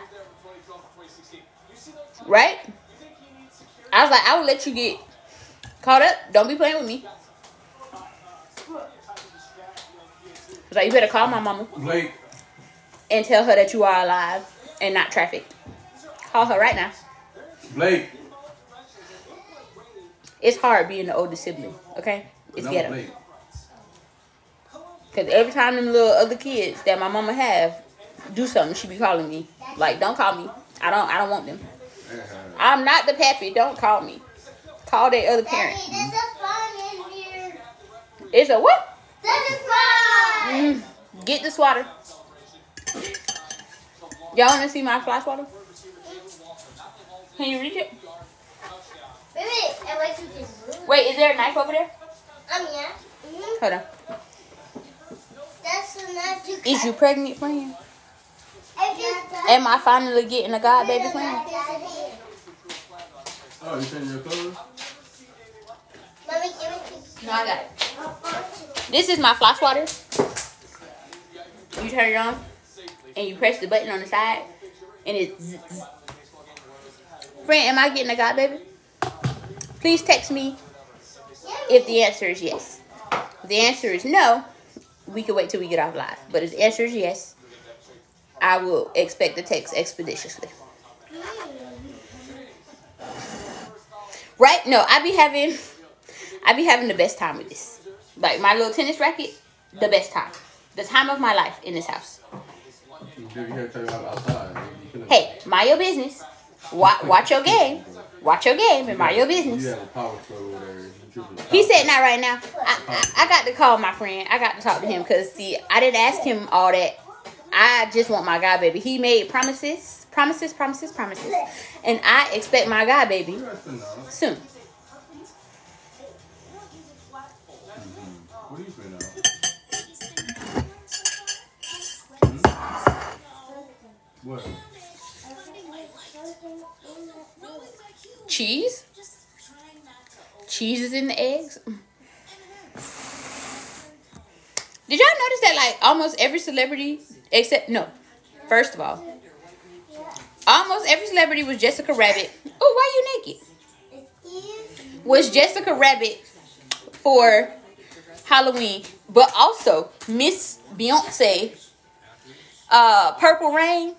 right? I was like, I will let you get caught up. Don't be playing with me. I was like, you better call my mama Blake. and tell her that you are alive. and not trafficked. Call her right now. Blake. It's hard being the oldest sibling, okay? It's no, ghetto. Cause every time them little other kids that my mama have do something, she be calling me. Like, don't call me. I don't I don't want them. I'm not the pappy. Don't call me. Call their other parent. Daddy, there's a phone in here. It's a what? There's a phone. Mm, get the swatter. Y'all wanna see my fly swatter? Can you reach it? Wait, wait, and wait till you move. Wait, is there a knife over there? Um, yeah. Mm-hmm. Hold on. That's the knife to cut. Is you pregnant, friend? If you Am I finally getting a god baby friend? Oh, you changing your clothes? Mommy, give it to No, I got it. This is my fly swatter. You turn it on, and you press the button on the side, and it. zzz, zzz. Friend, am I getting a god baby? Please text me if the answer is yes. If the answer is no, we can wait till we get off live. But if the answer is yes, I will expect the text expeditiously. Right? No, I be having I be having the best time with this. Like my little tennis racket, the best time. The time of my life in this house. Did you hear tell you about outside? You feel like- Hey, mind your business. Watch, watch your game. Watch your game and mind your You business. have a power struggle there. He said not right now. I, I, I got to call my friend. I got to talk to him because see, I didn't ask him all that. I just want my god baby. He made promises, promises, promises, promises, and I expect my god baby You resting now. soon. What are you feeling now? Hmm? What? Cheese. Cheese is in the eggs. Did y'all notice that like almost every celebrity except no, first of all, almost every celebrity was Jessica Rabbit. Oh, why you naked? Was Jessica Rabbit for Halloween, but also Miss Beyonce, uh, Purple Rain,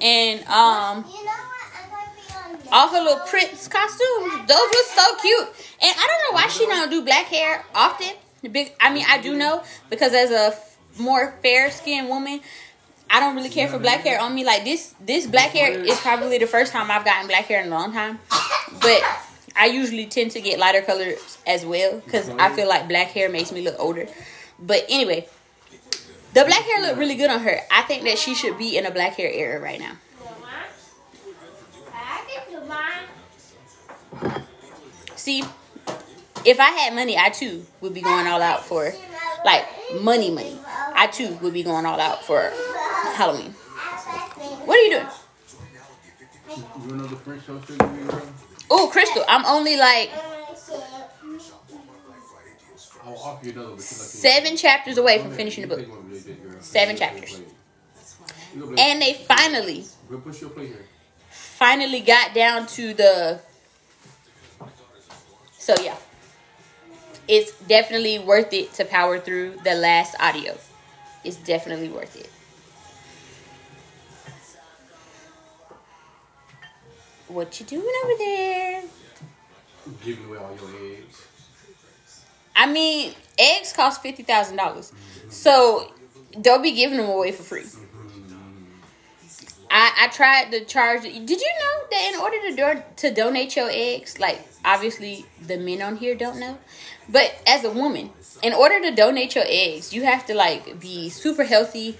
and um you know what? I'm going to be on all her little Prince costumes. Those were so cute. And I don't know why she don't do black hair often. Big, I mean, I do know because as a more fair skinned woman, I don't really care for black hair on me. Like this, this black hair is probably the first time I've gotten black hair in a long time. But I usually tend to get lighter colors as well because I feel like black hair makes me look older. But anyway, the black hair looked really good on her. I think that she should be in a black hair era right now. See, if I had money, I too would be going all out for like money, money. I too would be going all out for Halloween. What are you doing? You know the French toast you girl? Oh, Crystal, I'm only like I'll offer you another because seven chapters away from finishing the book. Seven chapters. And they finally, finally got down to the. So yeah, it's definitely worth it to power through the last audio. It's definitely worth it. What you doing over there? Giving away all your eggs. I mean, eggs cost fifty thousand dollars, so don't be giving them away for free. I, tried to charge. Did you know that in order to do, to donate your eggs, like obviously the men on here don't know, but as a woman, in order to donate your eggs, you have to like be super healthy.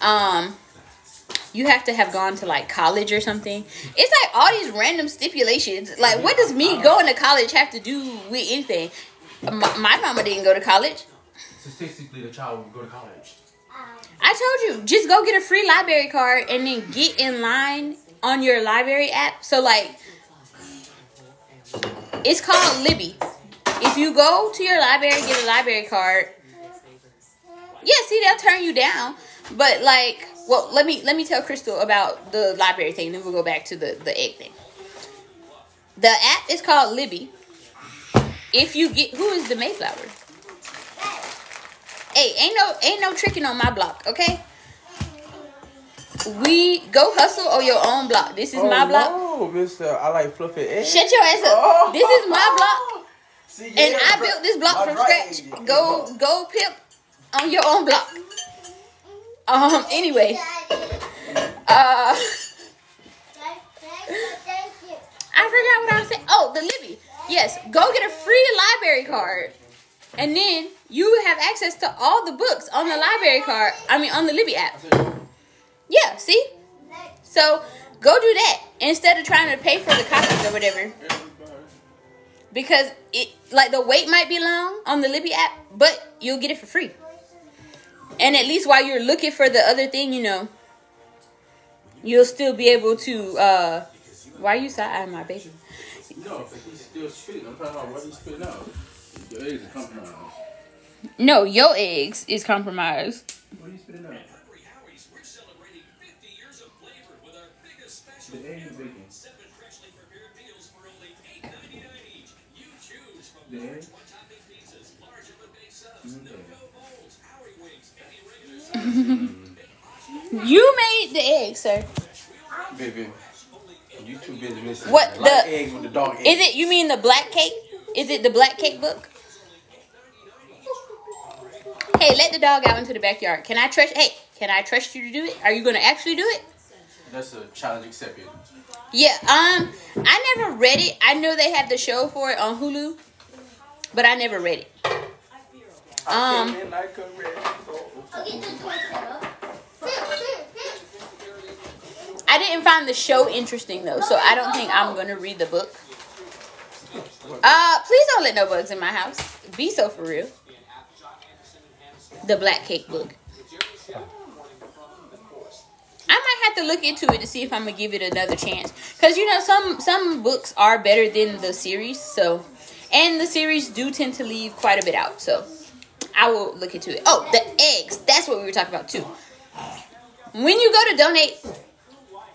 Um, you have to have gone to like college or something. It's like all these random stipulations. Like, what does me going to college have to do with anything? My, my mama didn't go to college. Statistically, the child would go to college. I told you, just go get a free library card and then get in line on your library app. So like, it's called Libby. If you go to your library get a library card, yeah, see they'll turn you down. But like, well, let me let me tell Crystal about the library thing. Then we'll go back to the the egg thing. The app is called Libby. If you get who is the Mayflower? Hey, ain't no ain't no tricking on my block, okay? we go hustle on your own block. This is my block. Oh, No, Mister, I like fluffy eggs. Shut your ass up. Oh. This is my block. See, And I bro. built this block from scratch. Go go pimp on your own block. Um anyway. Uh I forgot what I was saying. Oh, the Libby. Yes, go get a free library card. And then you have access to all the books on the library card. I mean on the Libby app. Yeah, see? So go do that instead of trying to pay for the copies or whatever. Because it like the wait might be long on the Libby app, but you'll get it for free. And at least while you're looking for the other thing, you know, you'll still be able to uh why are you side eyeing my baby? No, he's still spitting. I'm talking about what he's spitting out. Your eggs are compromised. No, your eggs is compromised. What are you spitting out? The egg and bacon. The egg? Mm-hmm. <laughs> You made the eggs, sir. Baby, you too busy missing. What, the the- eggs with the dog eggs. Is it you mean the black cake? Is it the black cake book? Hey, let the dog out into the backyard. Can I trust hey, can I trust you to do it? Are you gonna actually do it? That's a challenge accepted. Yeah, um, I never read it. I know they have the show for it on Hulu, but I never read it. Um, Came in like a red rose. I'll get the toy set up. I didn't find the show interesting though, so I don't think I'm gonna read the book. Uh, please don't let no bugs in my house. Be so for real. The Black Cake book. I might have to look into it to see if I'm gonna give it another chance. Cause you know some some books are better than the series, so and the series do tend to leave quite a bit out. So I will look into it. Oh, the eggs. That's what we were talking about too. When you go to donate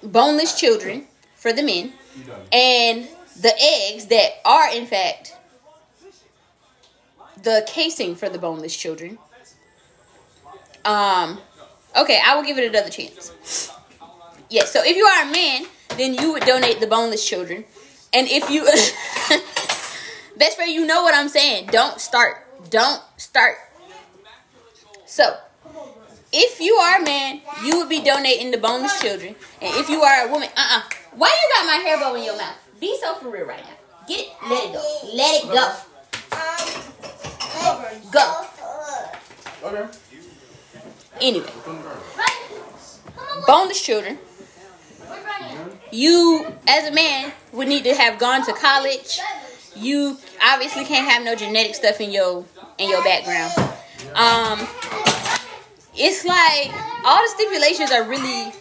boneless children for the men and the eggs that are in fact the casing for the boneless children um okay i will give it another chance yes so if you are a man then you would donate the boneless children and if you <laughs> best friend you know what i'm saying don't start don't start so if you are a man, you would be donating the boneless children. And if you are a woman, uh uh Why you got my hair bow in your mouth? Be so for real right now. Get it, let it go. Let it go. Go. Okay. Anyway, boneless children. You, as a man, would need to have gone to college. You obviously can't have no genetic stuff in your in your background. Um, it's like all the stipulations are really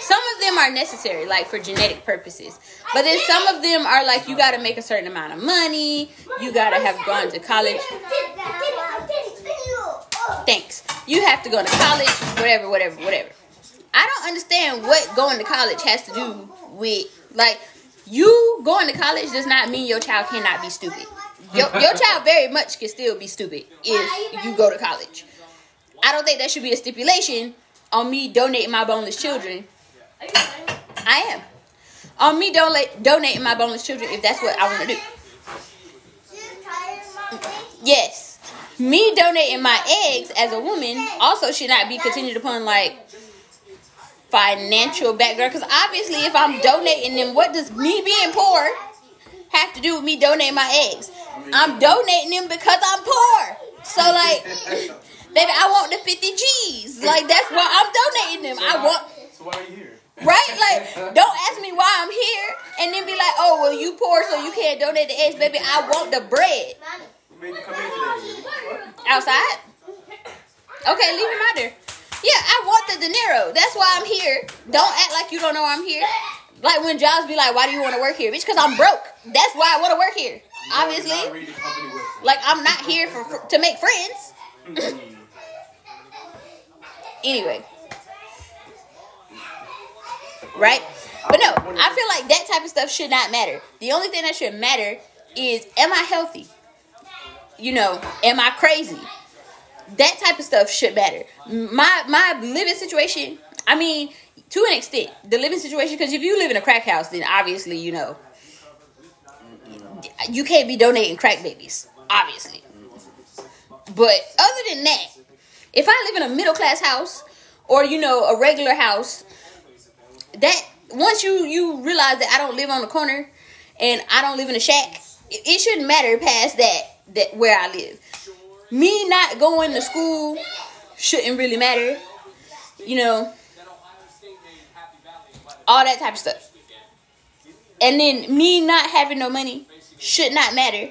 some of them are necessary like for genetic purposes but then some of them are like you got to make a certain amount of money you got to have gone to college thanks you have to go to college whatever whatever whatever i don't understand what going to college has to do with like you going to college does not mean your child cannot be stupid your, your <laughs> child very much can still be stupid if you go to college i don't think that should be a stipulation on me donating my boneless children Are you running? I am. On me donate donating my boneless children if that's what I want to do. Yes. Me donating my eggs as a woman also should not be continued upon like financial background because obviously if I'm donating them, what does me being poor have to do with me donating my eggs? I'm donating them because I'm poor. So like, <laughs> baby, I want the 50 G's. Like that's why I'm donating them. I want So why are you here? Right? Like, <laughs> don't ask me why I'm here and then be like, oh, well, you poor, so you can't donate the eggs, baby. I want the bread. Who made you come here today? Outside? Okay, leave him out there. Yeah, I want the dinero. That's why I'm here. Don't act like you don't know I'm here. Like when jobs be like, why do you want to work here? Bitch, because I'm broke. That's why I want to work here. Obviously. read the company website. Like, I'm not here for, for to make friends. <laughs> Anyway. Right? But no, I feel like that type of stuff should not matter. The only thing that should matter is am I healthy? You know, am I crazy? That type of stuff should matter. My my living situation, I mean, to an extent, the living situation. Because if you live in a crack house, then obviously you know you can't be donating crack babies, obviously. But other than that, if I live in a middle class house or you know a regular house, that once you you realize that I don't live on the corner and I don't live in a shack, it, it shouldn't matter past that that where I live. Me not going to school shouldn't really matter. You know, all that type of stuff. And then me not having no money should not matter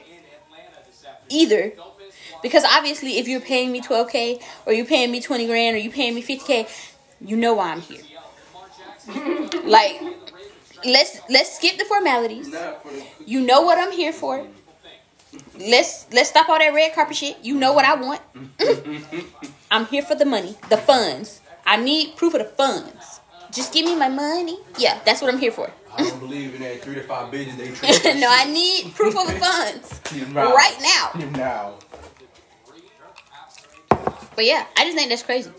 either. Because obviously, if you're paying me 12K or you're paying me 20 grand or you're paying me 50K, you know why I'm here. like, let's let's skip the formalities. Not for the You know what I'm here for. Let's let's stop all that red carpet shit. You know what I want. <laughs> I'm here for the money, the funds. I need proof of the funds. Just give me my money. Yeah, that's what I'm here for. I don't <laughs> believe in that three to five billion they treat <laughs> no, I need proof of the funds Now. right now. Now. But yeah, I just think that's crazy.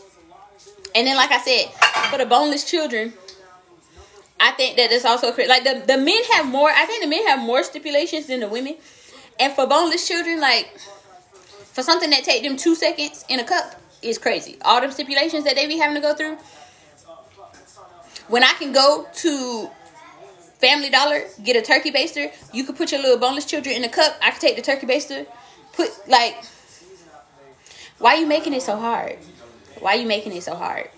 And then, like I said, for the boneless children, I think that it's also crazy. Like the the men have more. I think the men have more stipulations than the women. And for boneless children, like for something that take them two seconds in a cup is crazy. All them stipulations that they be having to go through. When I can go to Family Dollar, get a turkey baster, you could put your little boneless children in a cup. I could take the turkey baster, put like why you making it so hard? Why you making it so hard?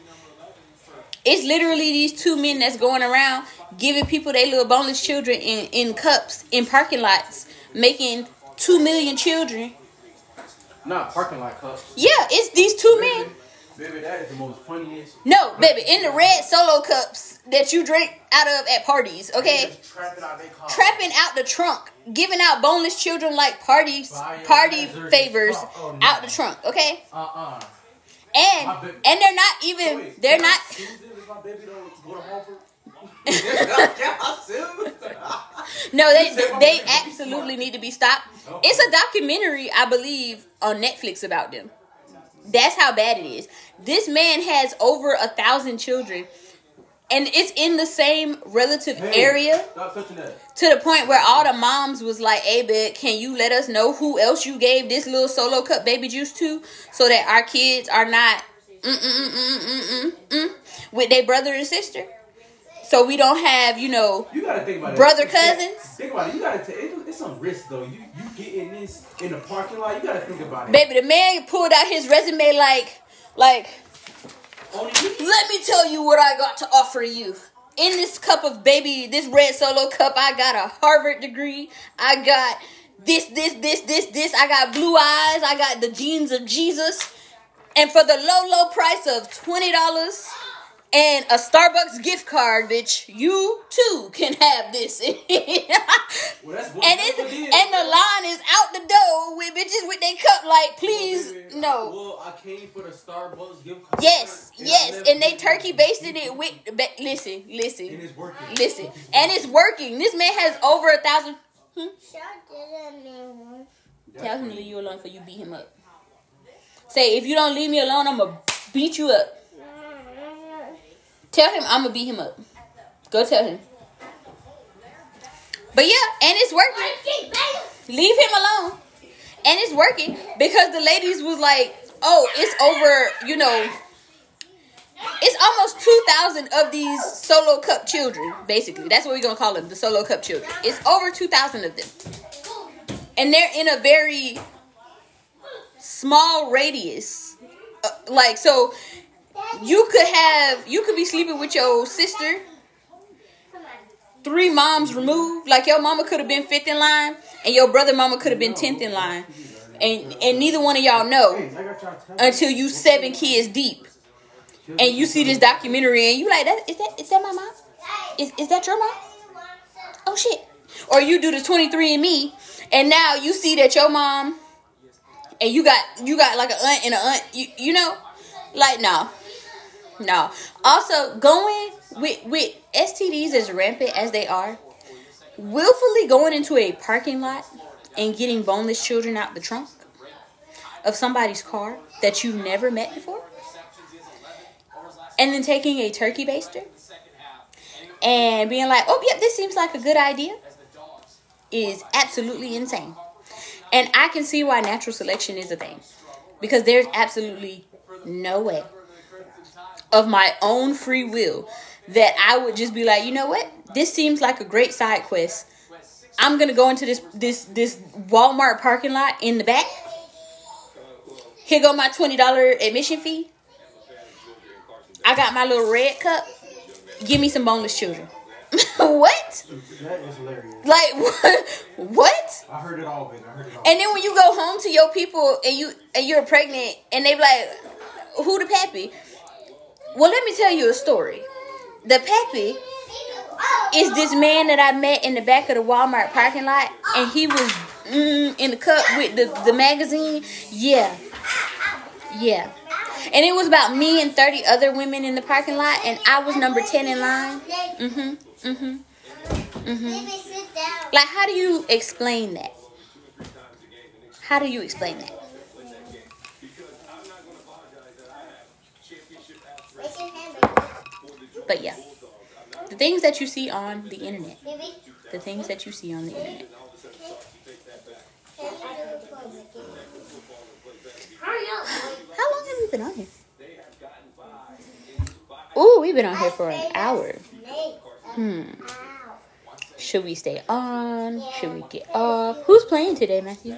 It's literally these two men that's going around giving people their little boneless children in, in cups in parking lots, making two million children. Not parking lot cups. Yeah, it's these two men. Baby, baby, that is the most funniest. No, baby, in the red solo cups that you drink out of at parties, okay? Trapping out. Trapping out the trunk, giving out boneless children like parties, party oh, favors oh, out the trunk, okay? Uh-uh. And and they're not even Wait, they're not <laughs> No, they they absolutely need to be stopped. It's a documentary, I believe, on Netflix about them. That's how bad it is. This man has over a thousand children, and it's in the same relative Hey, area Stop touching that. to the point where all the moms was like, "Hey, babe, can you let us know who else you gave this little solo cup baby juice to, so that our kids are not mm mm mm mm mm mm, mm with their brother and sister, so we don't have you know You gotta think about it. brother cousins." Think about it. You gotta take. It, it's some risk though. You you getting this in the parking lot. You gotta think about it. Baby, the man pulled out his resume like, like, let me tell you what I got to offer you. In this cup of baby, this red solo cup, I got a Harvard degree. I got this, this, this, this, this. I got blue eyes. I got the genes of Jesus. And for the low, low price of $20 and a Starbucks gift card, bitch, you too can have this. <laughs> Well, that's And it's and the line is out the door with bitches with their cup like, please Baby, no. Well, I came for the Starbucks gift card. Yes, and yes, and they turkey basted it with. Ba- listen, And listen, it's working. listen, and it's working. This man has over a thousand. Hmm? didn't mean one. Tell him to leave you alone for you beat him up. Say if you don't leave me alone, I'm gonna beat you up. Tell him I'm gonna beat him up. Go tell him. But yeah, and it's working. Leave him alone. And it's working because the ladies was like, oh, it's over, you know, it's almost 2,000 of these solo cup children, basically. That's what we're going to call them, the solo cup children. It's over 2,000 of them. And they're in a very small radius. Uh, like, so you could have, you could be sleeping with your sister three moms removed. Like your mama could have been fifth in line, and your brother mama could have been tenth in line, and and neither one of y'all know until you seven kids deep, and you see this documentary, and you like that is that is that my mom? Is is that your mom? Oh shit! Or you do the twenty three and me, and now you see that your mom, and you got you got like an aunt and an aunt. You you know, like no, no. Also going with with STDs as rampant as they are, willfully going into a parking lot and getting boneless children out the trunk of somebody's car that you've never met before, and then taking a turkey baster and being like, oh, yeah, this seems like a good idea is absolutely insane. And I can see why natural selection is a thing. Because there's absolutely no way of my own free will that I would just be like, you know what? This seems like a great side quest. I'm gonna go into this this this Walmart parking lot in the back. Here go my twenty dollar admission fee. I got my little red cup. Give me some boneless children. <laughs> what? That is hilarious. Like <laughs> what? What? I heard it all. I heard it all. And then when you go home to your people and you and you're pregnant and they be like, who the pappy? Well, let me tell you a story. The Peppy is this man that I met in the back of the Walmart parking lot, and he was mm, in the cup with the, the magazine. Yeah, yeah. And it was about me and 30 other women in the parking lot, and I was number 10 in line. Mm-hmm, mm-hmm, mm-hmm. Baby, sit down. Like, how do you explain that? How do you explain that? But yeah, the things that you see on the internet, the things that you see on the internet. can you do it for me? Hurry up, boy. How long have we been on here? Ooh, we've been on here for an hour. Hmm. Should we stay on? Should we get off? Who's playing today, Matthew?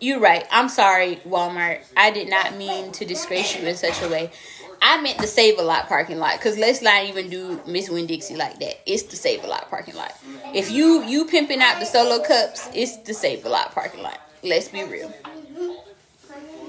You're right. I'm sorry, Walmart. I did not mean to disgrace you in such a way. I meant the Save a Lot parking lot because let's not even do Miss Winn Dixie like that. It's the Save a Lot parking lot. If you you pimping out the solo cups, it's the Save a Lot parking lot. Let's be real.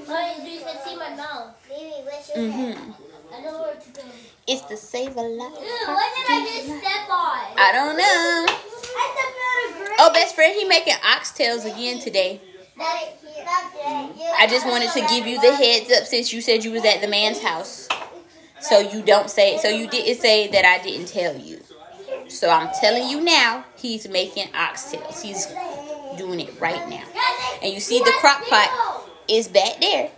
Honey, so you can see my mouth. Baby, what's your hand? hmm I know where to go. It's the Save a Lot. Ew, what did I just step on? I don't know. I stepped on a grape. Oh, best friend, he making oxtails again today. I just wanted to give you the heads up since you said you was at the man's house. So you don't say so you didn't say that I didn't tell you. So I'm telling you now, he's making oxtails. He's doing it right now. And you see the crock pot is back there.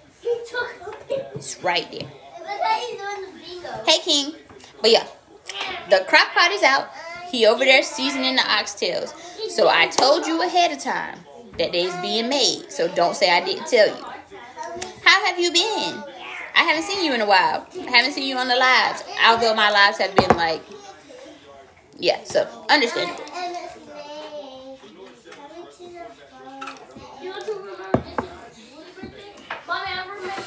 It's right there. Hey King. But yeah, the crock pot is out. He over there seasoning the oxtails. So I told you ahead of time that they's being made. So don't say I didn't tell you. How have you been? I haven't seen you in a while. I haven't seen you on the lives. Although my lives have been like, yeah. So understandable. And a snake. Coming to the phone. You want to remember Jason's Bluey birthday? Mommy, I remember,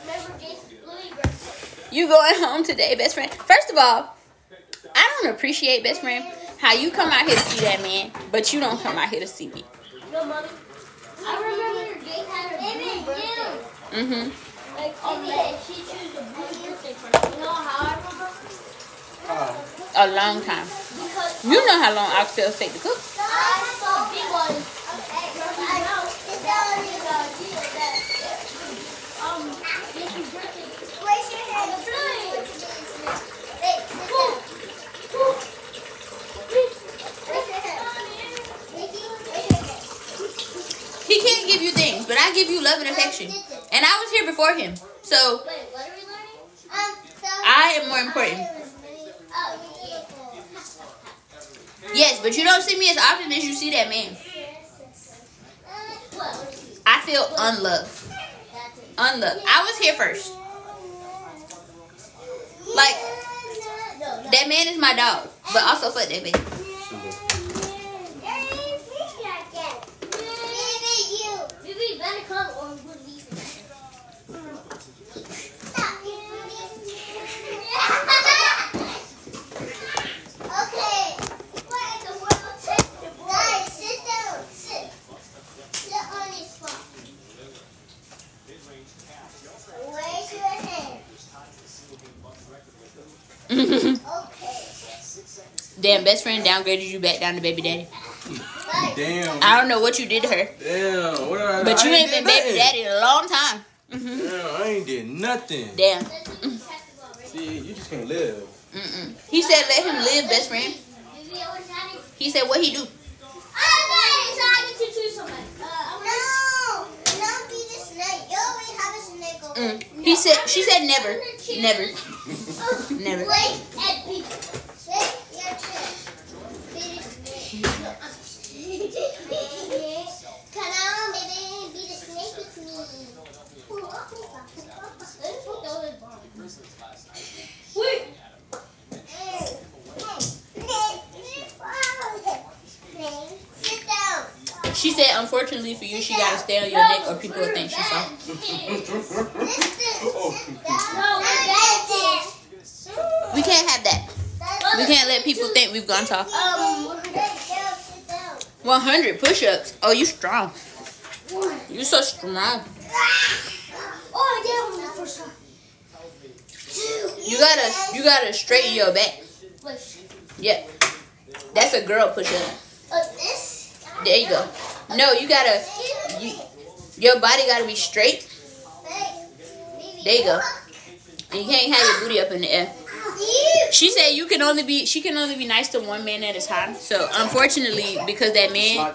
remember Jason's Bluey birthday. You going home today, best friend? First of all, I don't appreciate best friend how you come out here to see that man, but you don't come out here to see me. No. I remember Jason had a Bluey birthday. Mm-hmm. Like, on the she chose the Bluey birthday first. You know how I remember? A long time. Because You know how long oxtails take to cook. I saw big one. Sit down, you Um, Jason's birthday. Raise your hand. Wait, sit down. Raise your hand. Nikki, raise your hand. He can't give you things, but I give you love and affection. And I was here before him. So Wait, what are we learning? Um, I am more important. Oh. Yes, but you don't see me as often as you see that man. I feel unloved. Unloved. I was here first. Like, that man is my dog. But also fuck that man. Maybe better come or we'll leave. Okay. What in the world? Guys, sit down. Sit. Sit on your spot. Raise your hand. Okay. Damn, best friend downgraded you back down to baby daddy. <laughs> Guys, Damn. I don't know what you did to her, Damn. What I, but I you ain't been did baby daddy in a long time. hmm Damn, I ain't did nothing. Damn. See, you just can't live. Mm-mm. He said let him live, best friend. Maybe I was having. He said what he do. I'm not excited to choose somebody. I'm No, don't be the snake. You already have a snake Mm. He said she said never. Never. <laughs> Never. Wait and be. Shake your chest. Be the snake. She said, unfortunately for you, she gotta stay on your neck or people will think she's soft. We can't have that. We can't let people think we've gone soft. Um, Um, 100 push-ups. Oh, you strong. You so strong. oh, the first one. You gotta, you gotta straighten your back. Yep. That's a girl push-up. Uh. There you go. No, you gotta, you, your body gotta be straight. There you go. And you can't have your booty up in the air. She said you can only be, she can only be nice to one man at a time. So unfortunately, because that man,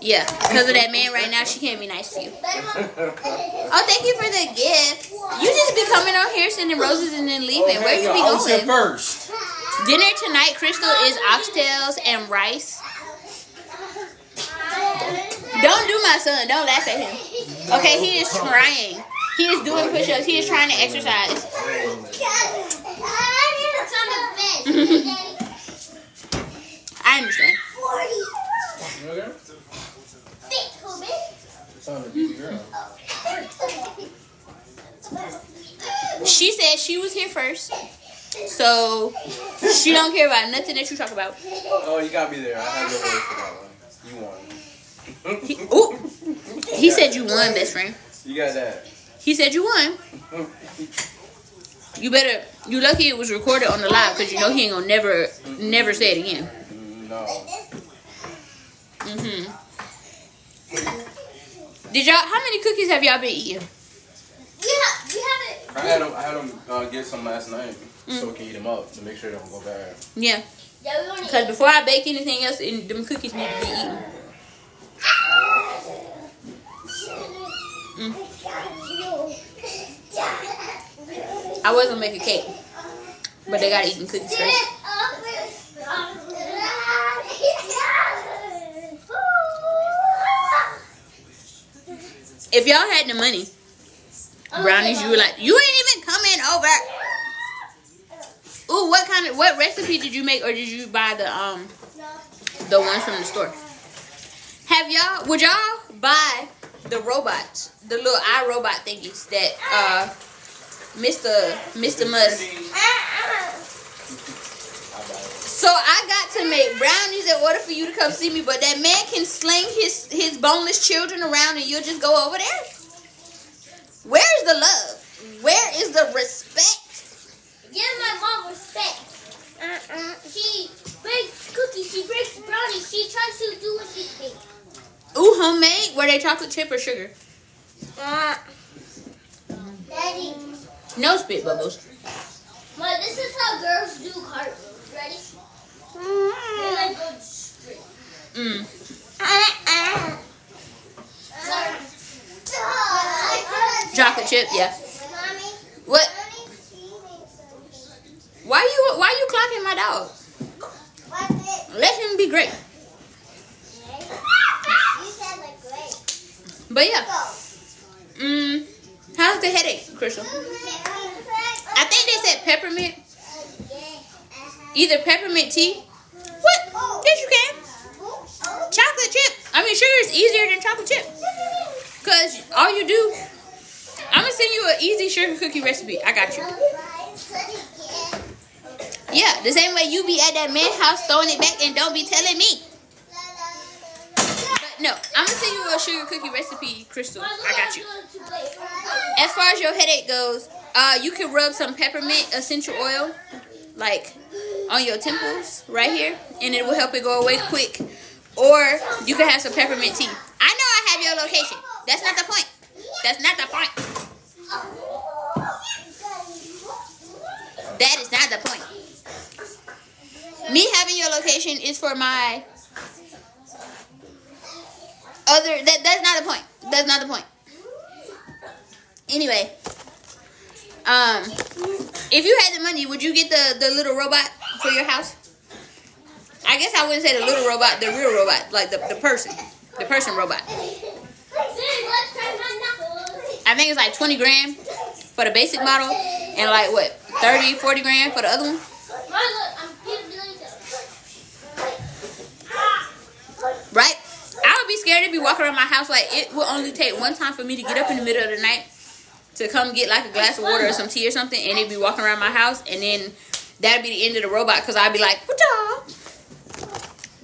yeah, because of that man right now, she can't be nice to you. <laughs> Oh, thank you for the gift. You just be coming on here sending roses and then leaving. Where you be I was here going? first. Dinner tonight, Crystal, is oxtails and rice. Don't do my son. Don't laugh at him. Okay, he is trying. He is doing push-ups. He is trying to exercise. I understand. You okay? Sound like a baby girl. She said she was here first, so she don't care about nothing that you talk about. Oh, you got me there. I had your voice for that one. You won. He, ooh, he said you won, best friend. You got that. He said you won. You better. You lucky it was recorded on the live because you know he ain't gonna never, never say it again. Mm, No. Mhm. Did y'all? How many cookies have y'all been eating? yeah I had him. I had him uh, get some last night Mm. so we can eat them up to make sure they don't go bad. Yeah, Yeah, because before I bake anything else, and them cookies need to be eaten. <laughs> I was gonna make a cake, but they gotta eat cookies first. If y'all had the money, brownies, you were like, you ain't even coming over. Ooh, what kind of what recipe did you make, or did you buy the um the ones from the store? Have y'all? Would y'all buy the robots, the little eye robot thingies that uh Mr. Mr. Musk? So I got to make brownies in order for you to come see me, but that man can sling his his boneless children around and you'll just go over there. Where's the love? Where is the respect? Give my mom respect. Uh-uh. She bakes cookies, she bakes brownies, she tries to do what she thinks. Ooh, homemade? Were they chocolate chip or sugar? Uh, Daddy. No spit bubbles. Ma, this is how girls do cartwheels. Ready? They like go straight. Mm. Sorry. Chocolate chip, yeah. Mommy, What? Mommy, she makes some. Why you why you clocking my dog? Let him be great. Said like great. But yeah. Mm. How's the headache, Crystal? I think they said peppermint. Either peppermint tea. What? Yes, you can. Chocolate chip. I mean, sugar is easier than chocolate chip. Cause all you do, I'm gonna send you an easy sugar cookie recipe. I got you. Yeah, the same way you be at that man house throwing it back and don't be telling me. No, I'm gonna send you a sugar cookie recipe, Crystal. I got you. As far as your headache goes, uh, you can rub some peppermint essential oil, like on your temples right here, and it will help it go away quick. Or you can have some peppermint tea. I know I have your location. That's not the point. That's not the point. That is not the point. Me having your location is for my other. That that's not the point. That's not the point. Anyway, um, If you had the money, would you get the the little robot for your house? I guess I wouldn't say the little robot, the real robot, like the, the person, the person robot. I think it's like 20 grand for the basic model and like what, 30, 40 grand for the other one? Right? I would be scared to be walking around my house like it will only take one time for me to get up in the middle of the night to come get like a glass of water or some tea or something and it'd be walking around my house and then that'd be the end of the robot because I'd be like, what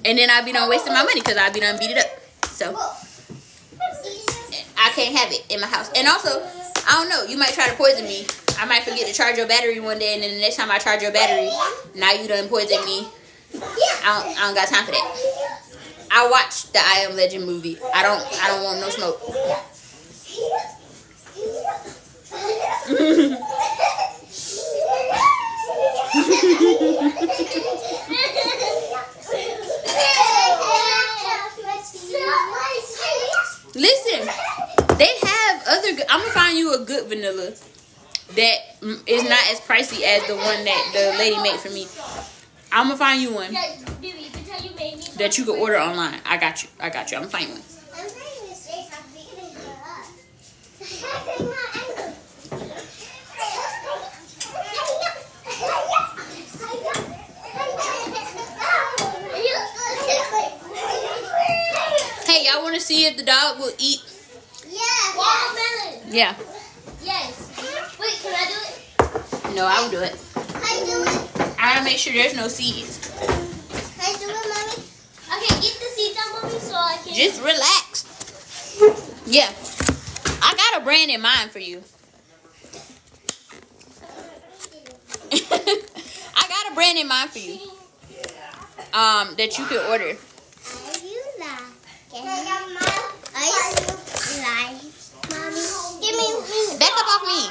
And then I'd be done wasting my money because I'd be done beat it up. So I can't have it in my house. And also, I don't know, you might try to poison me. I might forget to charge your battery one day and then the next time I charge your battery, now you done poison me. I don't, I don't got time for that. I watched the I Am Legend movie. I don't I don't want no smoke. Listen, they have other. I'm gonna find you a good vanilla that is not as pricey as the one that the lady made for me. I'm gonna find you one that you can order online. I got you. I got you. I'm gonna find one. Hey, y'all want to see if the dog will eat? Yeah. Watermelon. Yeah. Yes. Wait, can I do it? No, I will do it. I do it. I gotta make sure there's no seeds. I do it, mommy. Okay, get the seeds out, mommy, so I can. Just relax. Yeah. I got a brand in mind for you. <laughs> I got a brand in mind for you. Um, that you can order. I do like. I do like. Mommy, give me. Back up off me.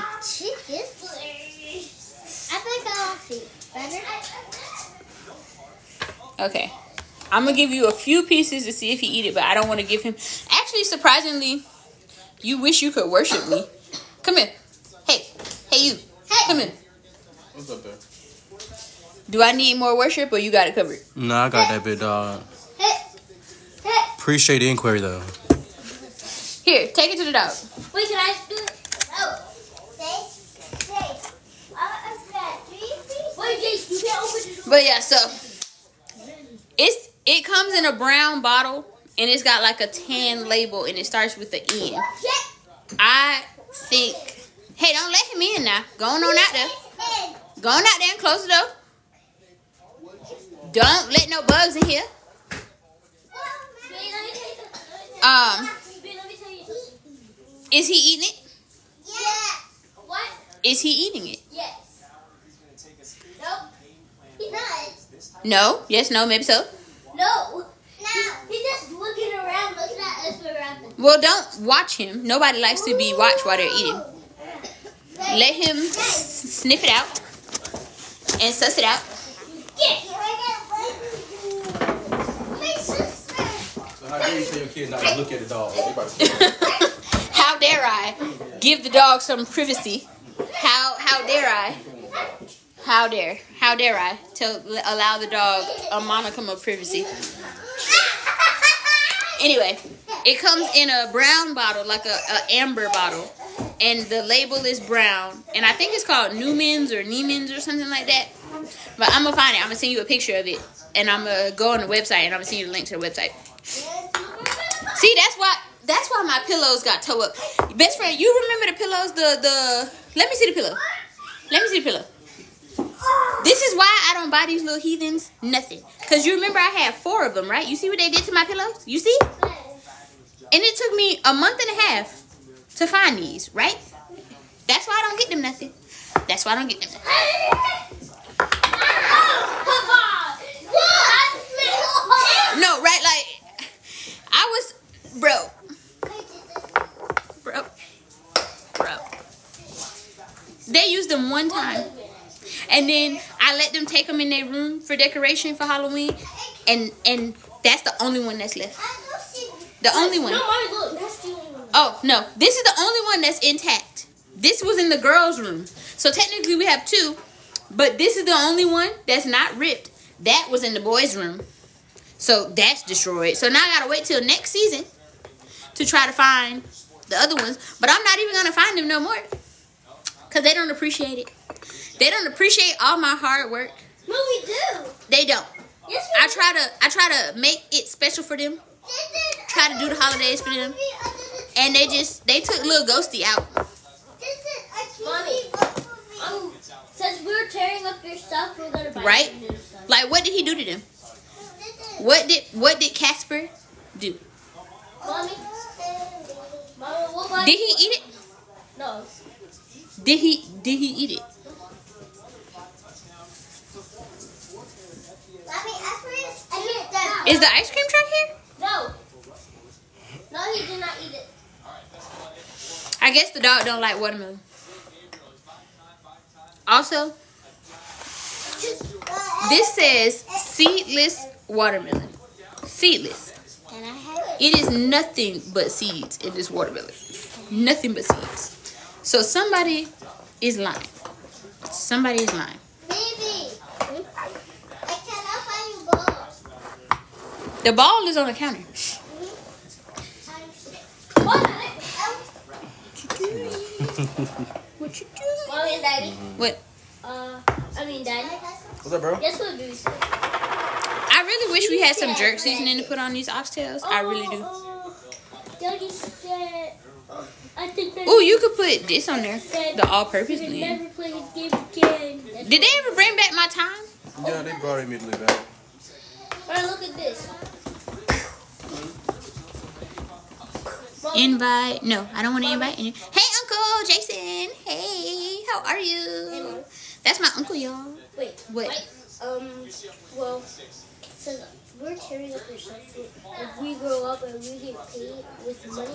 I think I'll see. Better. Okay. I'm gonna give you a few pieces to see if he eat it, but I don't want to give him. Actually, surprisingly, you wish you could worship me. Come here. Hey, hey, you. Hey. Come here. What's up there? Do I need more worship, or you got it covered? Nah, I got that bit, dog. Hey. Hey. Appreciate the inquiry, though. Here, take it to the dog. Wait, can I do it? Oh. Say. Say. Uh, is that three pieces? Wait, Jake, you can't open this. But yeah, so it's it comes in a brown bottle and it's got like a tan label and it starts with the N. I think. Hey, don't let him in now. Going on out there. Hey. Going out there and close the door. Don't let no bugs in here. Wait, let me tell you something. Um, Wait, let me tell you something. is he eating it? Yeah. What? Is he eating it? Yes. Nope. He's not. No. Yes. No. Maybe so. No. No. He's just looking around, looking at us for rapping. Well, don't watch him. Nobody likes to be watched while they're eating. Let him sniff it out and suss it out. My. So how dare you tell your kids not to look at the dog? They about to how dare I give the dog some privacy? How how dare I? How dare? How dare I to allow the dog a monicum of privacy? Anyway, it comes in a brown bottle, like a, a amber bottle, and the label is brown, and I think it's called Newman's or Neiman's or something like that. But I'm gonna find it. I'm gonna send you a picture of it, and I'm gonna go on the website, and I'm gonna send you the link to the website. See, that's why that's why my pillows got toe up. Best friend, you remember the pillows? The the let me see the pillow. Let me see the pillow. This is why I don't buy these little heathens nothing. Cause you remember I had four of them, right? You see what they did to my pillows? You see? And it took me a month and a half to find these, right? That's why I don't get them nothing. That's why I don't get them nothing. No, right? Like I was, bro, bro, bro. They used them one time, and then I let them take them in their room for decoration for Halloween, and and that's the only one that's left. The only one. No, mommy, look. That's the only one. Oh no, this is the only one that's intact. This was in the girls' room. So technically we have two, but this is the only one that's not ripped. That was in the boys' room. So that's destroyed. So now I gotta wait till next season to try to find the other ones. But I'm not even gonna find them no more. Cause they don't appreciate it. They don't appreciate all my hard work. No, we do. They don't. Yes, I try to I try to make it special for them. Try to do the holidays for them. And they just they took little ghosty out. Mommy. Um, since we're tearing up your stuff, we're gonna buy Right? new stuff. Like what did he do to them? What did what did Casper do? Mommy, Mommy, we'll. Did he eat it? No. Did he did he eat it? Is the ice cream truck here? No. No, he did not eat it. I guess the dog don't like watermelon. Also, this says seedless watermelon. Seedless. Can I have it? It is nothing but seeds in this watermelon. Nothing but seeds. So somebody is lying. Somebody is lying. Baby, I cannot find your ball. The ball is on the counter. What? What you doing? Mommy and Daddy. What? Uh, I mean Daddy. What's up, bro? Guess what we? I really wish we had some jerk seasoning to put on these oxtails. I really do. Uh, Daddy said, I think that Ooh, you could put this on there. The all-purpose we blend. never play this game again. Did they ever bring back my time? Yeah, they brought him immediately back. Alright, look at this. Invite. No, I don't want to invite any. Hey, Uncle Jason. Hey, how are you? That's my uncle, y'all. Wait, What? wait. Um, well, since we're tearing up your stuff, if we grow up and we get paid with money.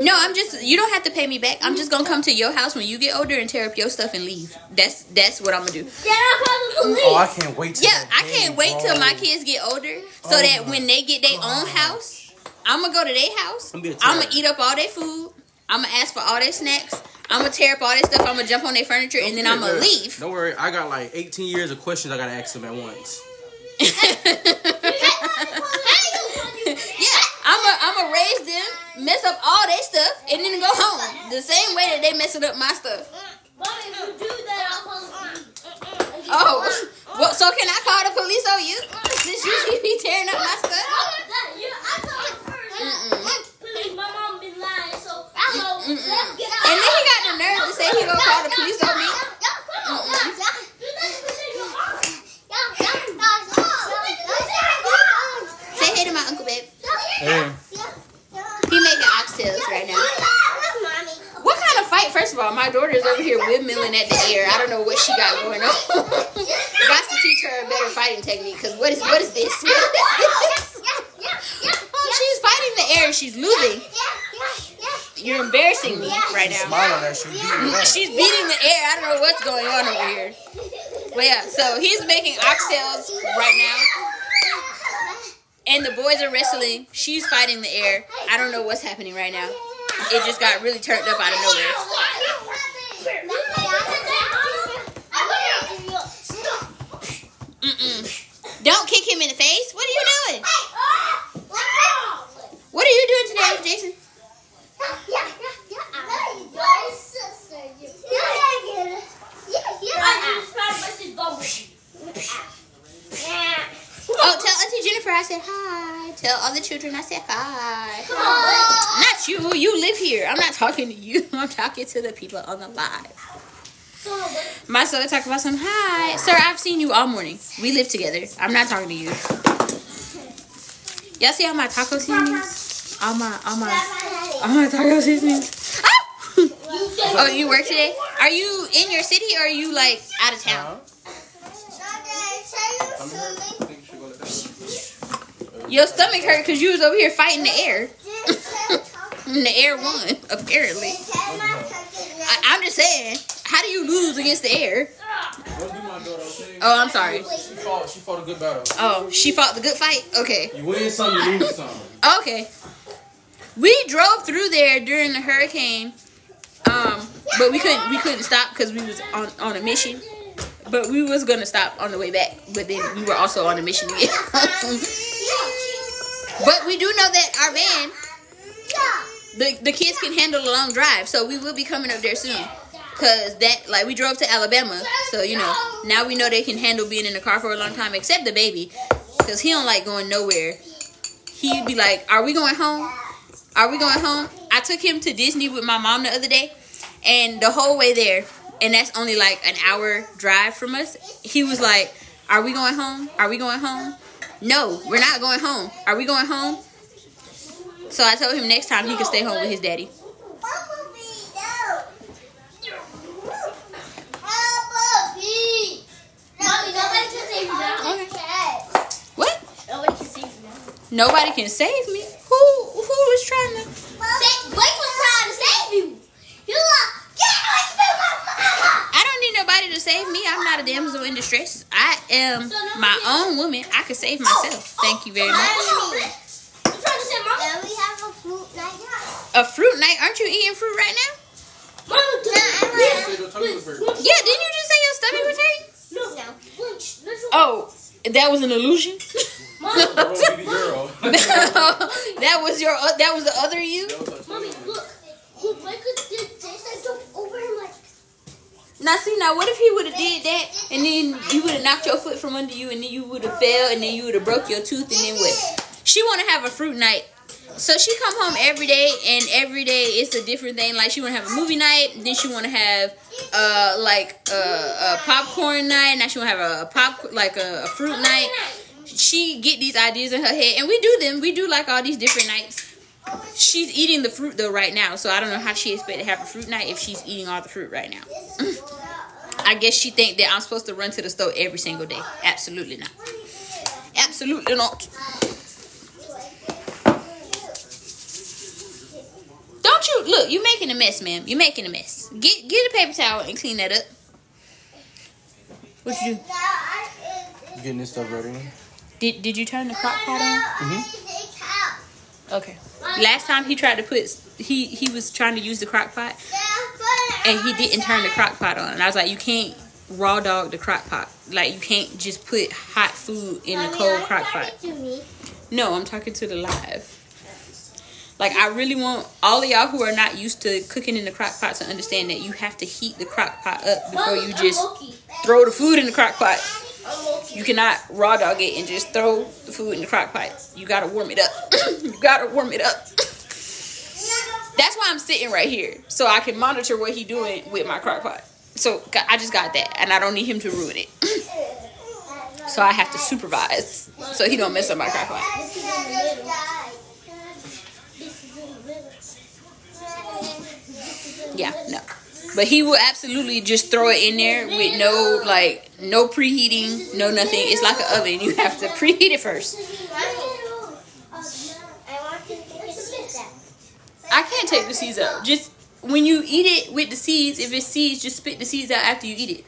No, I'm just. You don't have to pay me back. I'm just gonna come to your house when you get older and tear up your stuff and leave. That's that's what I'm gonna do. Dad, I'll call the police. Oh, I can't wait till Yeah, I can't wait till bro. my kids get older so Oh that when they get their own house, I'm gonna go to their house. I'm a gonna eat up all their food. I'm gonna ask for all their snacks. I'm gonna tear up all their stuff. I'm gonna jump on their furniture and then I'm gonna leave. Don't worry, I got like 18 years of questions I gotta ask them at once. <laughs> yeah, I'm gonna I'm gonna raise them, mess up all their stuff, and then go home the same way that they messing up my stuff. Mommy, if you do that, I'll call the police. Oh, well, so can I call the police on you since you <laughs> be tearing up my stuff? That- you- I told her first. Please, my mom been lying, so, so let's get out. And then he got the nerve to say he gonna call the police on me. Say hey to my uncle, babe. Hey. He making oxtails right now. What kind of fight? First of all, my daughter is over here windmilling at the air. I don't know what she got going on. <laughs> Got to teach her a better fighting technique. Cause what is what is this? <laughs> Oh, she's fighting the air. She's losing. You're embarrassing me right now. Smile on that shit. beat. She's beating the air. I don't know what's going on over here. But yeah, so he's making oxtails right now. And the boys are wrestling. She's fighting the air. I don't know what's happening right now. It just got really turned up out of nowhere. Mm-mm. Don't kick him in the face. What are you doing? What are you doing today, Jason? I just tried to message Bumblebee. Oh, tell Auntie Jennifer I said hi. Tell all the children I said hi. Oh. Not you. You live here. I'm not talking to you. <laughs> I'm talking to the people on the live. My son talk about some hi. Sir, I've seen you all morning. We live together. I'm not talking to you. Y'all see all my taco seasonings? All my all my all my taco seasonings. Ah! <laughs> Oh, you work today? Are you in your city or are you like out of town? Your stomach hurt because you was over here fighting the air. <laughs> The air won, apparently. I, I'm just saying, how do you lose against the air? Don't do my daughter, okay? Oh, I'm sorry. She fought. She fought a good battle. Oh, she fought the good fight? Okay. You win some, you lose some. Okay. We drove through there during the hurricane. Um, but we couldn't we couldn't stop because we was on on a mission. But we was gonna stop on the way back, but then we were also on a mission again. <laughs> but we do know that our van, the the kids can handle a long drive, so we will be coming up there soon. Cause that like we drove to Alabama, so you know now we know they can handle being in the car for a long time, except the baby, cause he don't like going nowhere. He'd be like, "Are we going home? Are we going home?" I took him to Disney with my mom the other day, and the whole way there, and that's only like an hour drive from us. He was like, "Are we going home? Are we going home?" No, we're not going home. Are we going home? So I told him next time he could stay home with his daddy. Mommy, nobody can save you now. What? Nobody can save you now. Nobody can save me. Who who was trying to? Sa- Blake was trying to save you. You like, get away from my mama. I don't need nobody to save me. I'm not a damsel in distress. I am my own woman. I can save myself. Oh, Thank you very oh, much. You trying to save mama? Then we have a fruit night. A fruit night? Aren't you eating fruit right now? Mama, Yeah, say don't tell me the bird. Yeah. Didn't you just say your stomach was hurting? No. No. Oh, that was an illusion. Mama, Bro, baby girl. <laughs> <laughs> that was your. Uh, that was the other you. That was like mommy, look. Look, Blake did this and jumped over him like. Now see, now what if he would have did that, and then you would have knocked your foot from under you, and then you would have fell, and then you would have broke your tooth, and then what? She want to have a fruit night, so she come home every day, and every day it's a different thing. Like she want to have a movie night, then she want to have uh like a, a popcorn night. Now she want to have a pop like a, a fruit night. She get these ideas in her head, and we do them. We do like all these different nights. She's eating the fruit though right now, so I don't know how she expect to have a fruit night if she's eating all the fruit right now. <laughs> I guess she think that I'm supposed to run to the store every single day. Absolutely not. Absolutely not. Don't you look? You're making a mess, ma'am. You're making a mess. Get get a paper towel and clean that up. What you do? Getting this stuff ready. Did Did you turn the crock pot on? Mm-hmm. Okay. Last time he tried to put he he was trying to use the crock pot and he didn't turn the crock pot on. And I was like, you can't raw dog the crock pot. Like you can't just put hot food in a cold crock pot. No, I'm talking to the live. Like I really want all of y'all who are not used to cooking in the crock pot to understand that you have to heat the crock pot up before you just throw the food in the crock pot. You cannot raw dog it and just throw the food in the crock pot. You gotta warm it up. <coughs> you gotta warm it up. <coughs> That's why I'm sitting right here so I can monitor what he doing with my crock pot. So I just got that, and I don't need him to ruin it. <coughs> so I have to supervise so he don't mess up my crock pot. Yeah, no. But he will absolutely just throw it in there with no like no preheating, no nothing. It's like an oven. You have to preheat it first. I can't take the seeds out. Just when you eat it with the seeds, if it's seeds, just spit the seeds out after you eat it.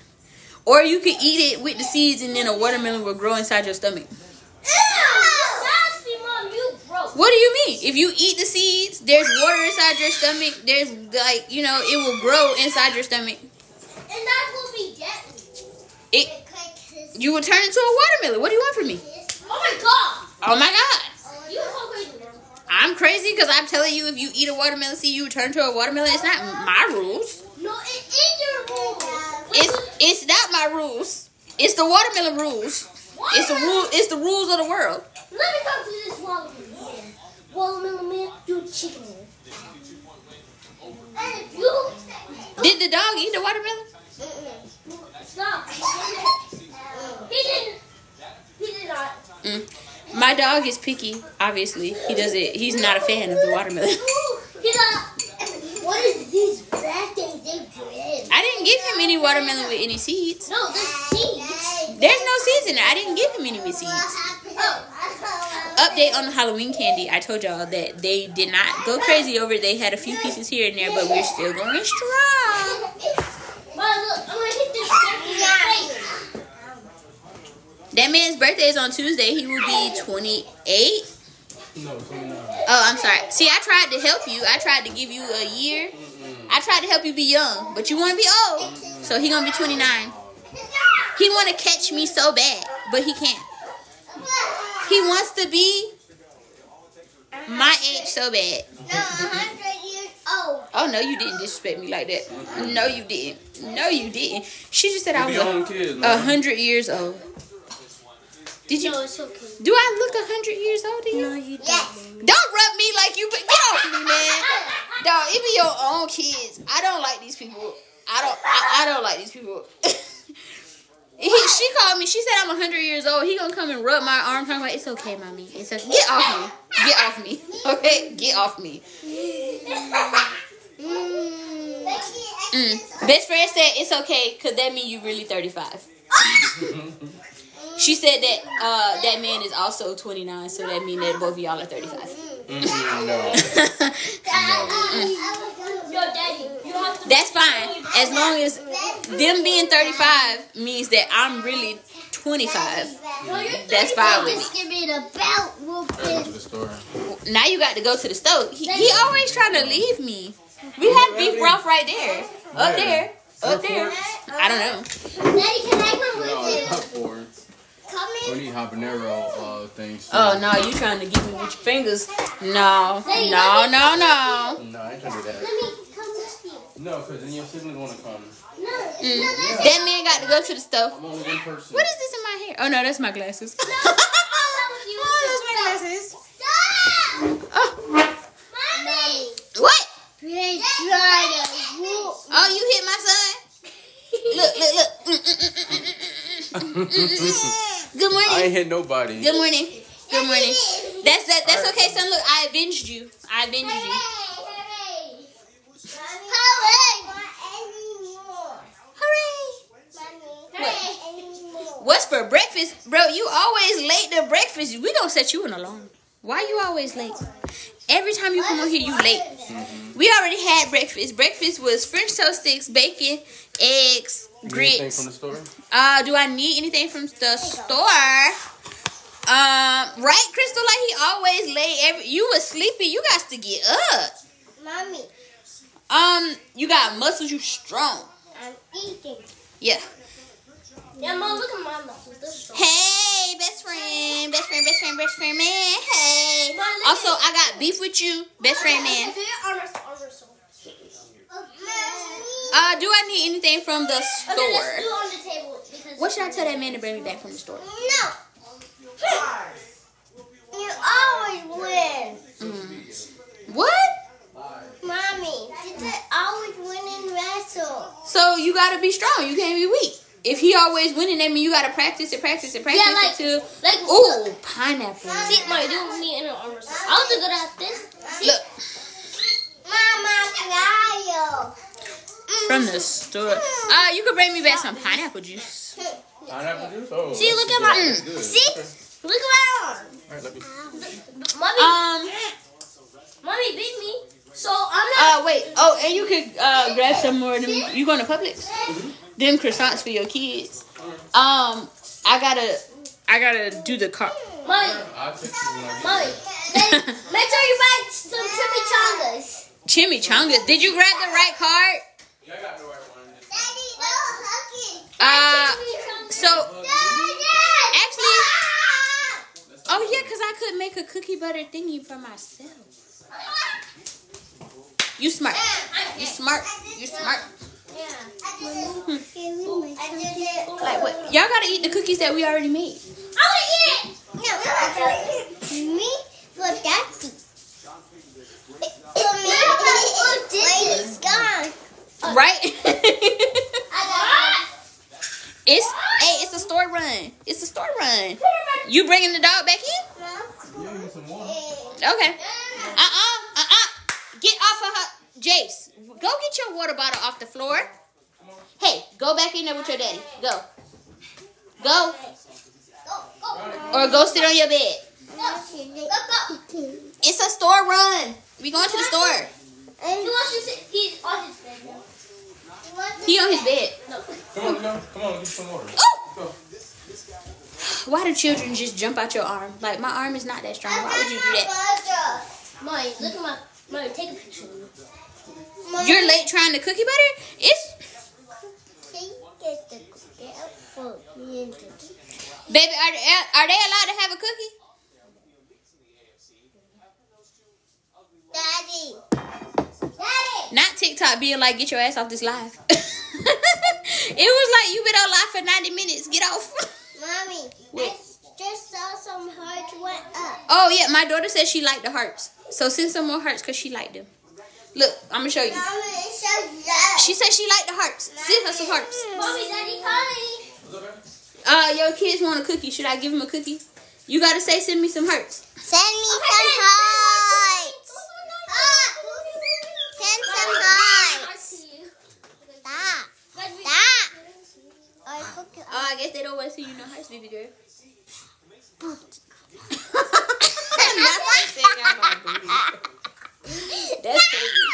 Or you can eat it with the seeds and then a watermelon will grow inside your stomach. What do you mean? If you eat the seeds, there's water inside your stomach. There's like, you know, it will grow inside your stomach. And that will be deadly. It you will turn into a watermelon. What do you want from me? Oh my god. Oh my god. You so crazy. I'm crazy because I'm telling you if you eat a watermelon seed, you turn to a watermelon. It's not my rules. No, it is your rules. It's it's not my rules. It's the watermelon rules. It's the rule. It's the rules of the world. Let me talk to this watermelon man. Watermelon man, you chicken. And if you Did the dog eat the watermelon? stop, he didn't. He did not. Mm. My dog is picky. Obviously, he does it. He's not a fan of the watermelon. He not. What is these bad things they did? I didn't give him any watermelon with any seeds. No, the seeds. There's no seeds in it. I didn't give him any with seeds. Oh. Update on the Halloween candy. I told y'all that they did not go crazy over it. They had a few pieces here and there, but we're still going strong. Mom, look, I'm gonna hit this in your face. That man's birthday is on Tuesday. He will be 28. No, 29. Oh, I'm sorry. See, I tried to help you. I tried to give you a year. I tried to help you be young, but you want to be old. So he gonna be 29. He want to catch me so bad, but he can't. He wants to be my age so bad. No, 100 years old. Oh no, you didn't disrespect me like that. No, you didn't. No, you didn't. She just said I was a on kids, hundred years old. Did you? No, it's okay. Do I look a hundred years old to you? No, you don't. Yes. Don't rub me like you. But get off me, man. <laughs> Dog, it be your own kids. I don't like these people. I don't. I, I don't like these people. <laughs> he, she called me. She said I'm hundred years old. He gonna come and rub my arm. Talking about it's okay, mommy. It's okay. Get off me. Get off me. <laughs> Okay, get off me. Mm. Best friend said it's okay because that means you really 35. She said that uh, that man is also 29, so that means that both of y'all are 35. Mm, no. Yo, daddy, you have to. That's fine. As long as them being 35 means that I'm really 25. No, you're That's fine with me. Just give me the belt Go to the store. Now you got to go to the stove. He, he always trying to leave me. We have beef broth right there. Up there. Up there. I don't know. Daddy, can I come with you? Not for. Come We in. need habanero uh, things. too. Oh, no, you trying to get me with your fingers. No. No, no, no. No, I ain't trying to do that. me come with you. No, because then your sibling want to come. No, Mm. no, that's That man got to go to the stove. I'm only one person. What is this in my hair? Oh, no, that's my glasses. <laughs> you. oh, that's my glasses. Stop! Oh, Mommy. what? Please try to. Oh, you hit my son? <laughs> Look, look, look. Mm, mm, <laughs> Good I morning. ain't hit nobody. Good morning. Good morning. That's that. That's okay, son. Look, I avenged you. I avenged you. Hooray! Hooray! Hooray! What's for breakfast, bro? You always late to breakfast. We gonna set you an alarm. Why you always late? Every time you come on here, you late. We already had breakfast. Breakfast was French toast sticks, bacon, eggs, You need anything grits. from the store? Uh, do I need anything from the store? Um, right, Crystal? Like he always lay Every you was sleepy. You got to get up. Mommy, Um, you got muscles. You strong. I'm eating. Yeah. Yeah, mom, look at my muscles. Hey, best friend, best friend, best friend, best friend, man. Hey. Mom, Also, I got beef with you, best friend, man. Put your arm wrestle, arm wrestle. Uh, do I need anything from the Okay, let's do store? it on the table. What should I tell that man to bring me back from the store? No. You always win. Mm. What? Mommy, did I always win in wrestle? So you gotta be strong. You can't be weak. If he always winning, that mean you gotta practice and practice it, practice Yeah, like- it like Ooh, pineapple. See, my do me in an arm wrestle. I was good at this. See, Look Mama, Mario. From the store. Uh, you could bring me back some pineapple juice. Pineapple juice? Oh, See, look at my- good. That's good. see? Look at my arm. All right, let me. Mommy, Um. mommy beat me. So I'm not. Uh, wait. Oh, and you could uh grab some more of them. You going to Publix? Them croissants for your kids. Um, I gotta, I gotta do the car. mommy, I'll fix it when I get mommy. make sure you buy some chimichangas. Chimichanga. Did you grab the right card? Yeah, I got the right one. Daddy, no hooking. Uh, so actually, oh yeah, cause I could make a cookie butter thingy for myself. You smart. You smart. You smart. I did it. Like what? Y'all gotta eat the cookies that we already made. I want to eat it. No, me for daddy. For me, wait, it's gone. Right? I got <laughs> it's hey, it's a store run. It's a store run. You bringing the dog back in? Yeah, need some water. Okay. Uh uh uh uh. Get off of her, Jace. Go get your water bottle off the floor. Hey, go back in there with your daddy. Go. Go. Or go sit on your bed. It's a store run. We going to the store. He wants to sit. He's on his bed now. He on his bed. No. Come on, go. Come on, get some water. Oh! Why do children just jump out your arm? Like my arm is not that strong. Why would you do that? Mommy, look at my. Mommy, take a picture of me. Mommy, You're late trying the cookie butter? It's Can you get the cookie out for me and Daddy? baby, are they, are they allowed to have a cookie? Daddy. Not TikTok being like, get your ass off this live. <laughs> it was like you been on live for 90 minutes. Get off. <laughs> Mommy, What? I just saw some hearts went up. Oh yeah, my daughter said she liked the hearts. So send some more hearts because she liked them. Look, I'm gonna show you. Mommy, it's so loud. She said she liked the hearts. Send her some hearts. Mommy, Daddy, calling. Uh, your kids want a cookie. Should I give them a cookie? You gotta say send me some hearts. Send me some hearts. Send some hearts. Stop. Stop. Oh, I guess they don't want to see you no hearts, baby girl. That's crazy.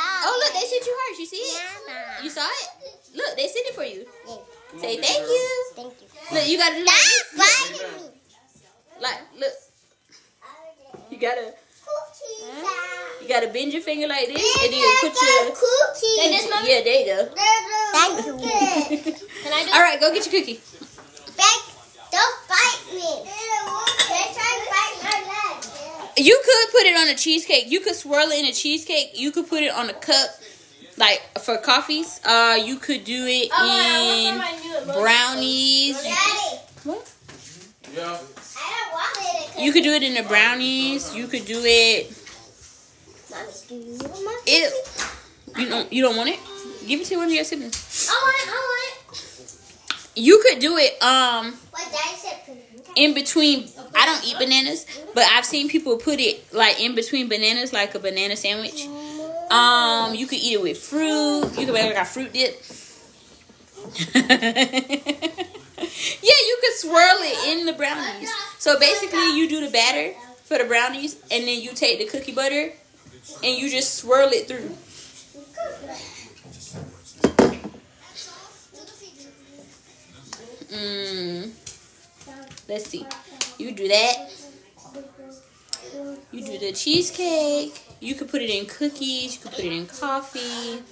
Oh look, they sent you hearts. You see it? You saw it? Look, they sent it for you. Say thank you. Thank you. Look, you gotta do like, Stop biting me. like look. You gotta. You gotta bend your finger like this, and then you put your cookies. yeah. There you go. Thank you. <laughs> Can I do All right, go get your cookie. Beck, don't bite me. They're trying to bite my leg. You could put it on a cheesecake. You could swirl it in a cheesecake. You could put it on a cup, like for coffees. Uh, you could do it in brownies. Daddy, What? Yeah. I don't want it. You could do it in the brownies. You could do it. Mommy, do you want my Ew. You don't. You don't want it. Give it to one of your siblings. I want it. I want it. You could do it. Um. What Daddy said. put it in between I don't eat bananas, but I've seen people put it like in between bananas like a banana sandwich. Um you could eat it with fruit. You could make like a fruit dip. <laughs> yeah, you could swirl it in the brownies. So basically you do the batter for the brownies and then you take the cookie butter and you just swirl it through. Mm. Let's see. You do that. You do the cheesecake. You could put it in cookies. You could put it in coffee.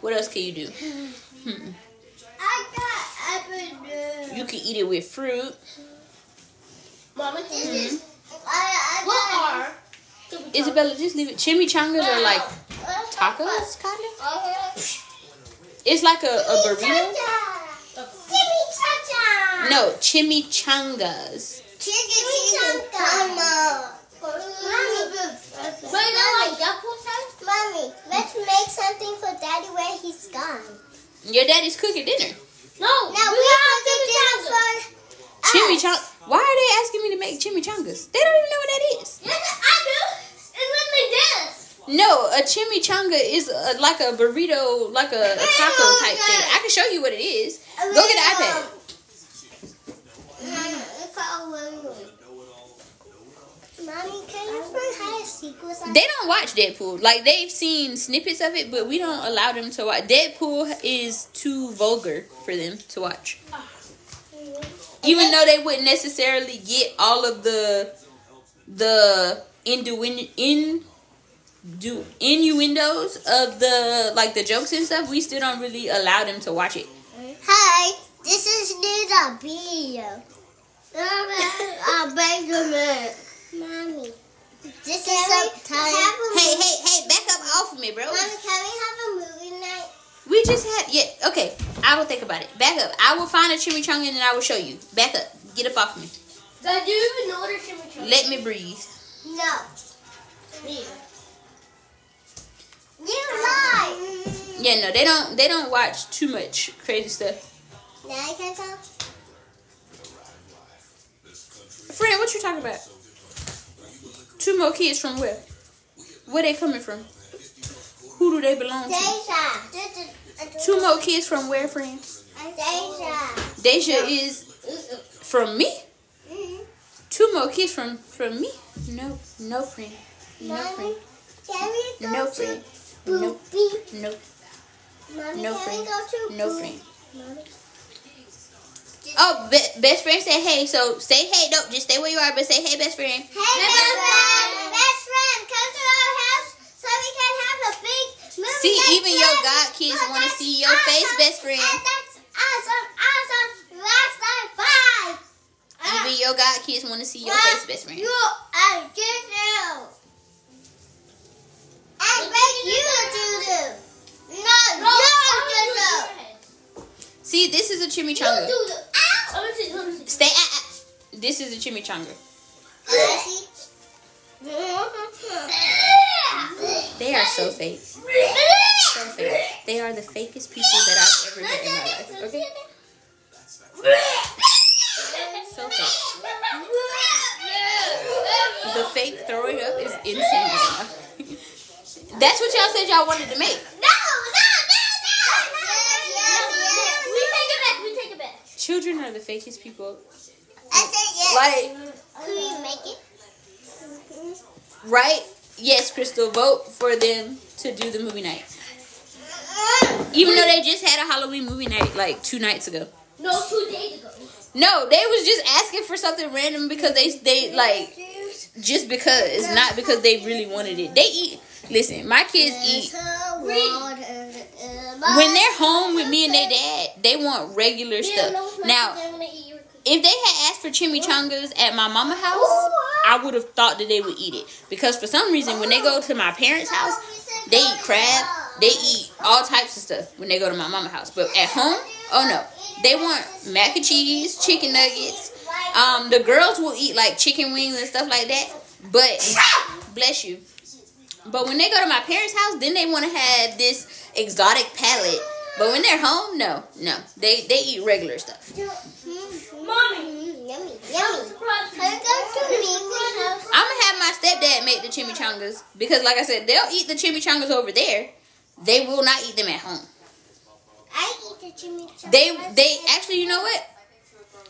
What else can you do? Hmm. I got everything. You could eat it with fruit. Mama. I, I what are? Isabella, just leave it. Chimichangas are like tacos, kind of. It's like a, a burrito. Chimichanga. No, chimichangas. Chimichanga. Mommy, Wait, no, like Deadpool said? Mommy, let's make something for Daddy where he's gone. Your daddy's cooking dinner. No, Now we, have to dinner for us. Chimichang. Why are they asking me to make chimichangas? They don't even know what that is. Yes, I do. It's when they dance. No, a chimichanga is a, like a burrito, like a, a taco oh, type thing. I can show you what it is. Go get the iPad. Um, uh, Mommy, can you how to They don't watch Deadpool. Like they've seen snippets of it, but we don't allow them to watch. Deadpool is too vulgar for them to watch. Ah. Even though they wouldn't necessarily get all of the the innuendo in do innuendos of the like the jokes and stuff, we still don't really allow them to watch it. Hi, this is Nina <laughs> B. I'm Benjamin. Mommy, this is some time. Hey, hey, hey, back up off of me, bro. Mommy, can we have a movie night? We just had yeah. Okay, I will think about it. Back up. I will find a chimichanga and then I will show you. Back up. Get up off me. Do you even know what a chimichanga Let me breathe. No. Me. You lie. Yeah, no, they don't. They don't watch too much crazy stuff. Now I can tell. Friend, what you talking about? Two more kids from where? Where they coming from? Who do they belong to? Deja. Two more kids from where, friend? Deja. Deja is from me. Mhm. Two more kids from from me. No, no friend. No Mommy, friend. can we go No to friend. No, no, Mommy, no friend. we go to No friend. Mommy. Oh, be- best friend said hey. So say hey. Don't just stay where you are, but say hey, best friend. Hey, best friend. Best friend, come to our house See, even your god kids want to see your face, best friend. And that's awesome, awesome. Last night, bye. Even your god kids want to see your face, best friend. You are Giselle. I bet you do this. No, No, you I'm Giselle. doing it. See, this is a You chimichanga. do the. Let me see. Let me see. Stay. ah, ah. This is a chimichanga. <laughs> They are so fake. So fake. They are the fakest people that I've ever met in my life. Okay. So fake. The fake throwing up is insane. right now. That's what y'all said y'all wanted to make. No, no, no, no, We take it back. We take it back. Children are the fakest people. I said yes. Like, Could you make it? right? Yes, Crystal, vote for them to do the movie night. Even though they just had a Halloween movie night like two nights ago. No, two days ago. No, they was just asking for something random because they they like just because, it's not because they really wanted it. They eat. Listen, my kids eat uh, when they're home with me and their dad. They want regular stuff. Now, if they had asked for chimichangas at my mama house, I would have thought that they would eat it because for some reason when they go to my parents' house, they eat crab. They eat all types of stuff when they go to my mama house. But at home, oh no, they want mac and cheese, chicken nuggets. Um, the girls will eat like chicken wings and stuff like that. But bless you. But when they go to my parents' house, then they want to have this exotic palate. But when they're home, no, no, they they eat regular stuff. Mommy. Yummy, I'm yummy. I go to Mimi's house? I'm gonna have my stepdad make the chimichangas because, like I said, they'll eat the chimichangas over there. They will not eat them at home. I eat the chimichurri. They they actually, you know what?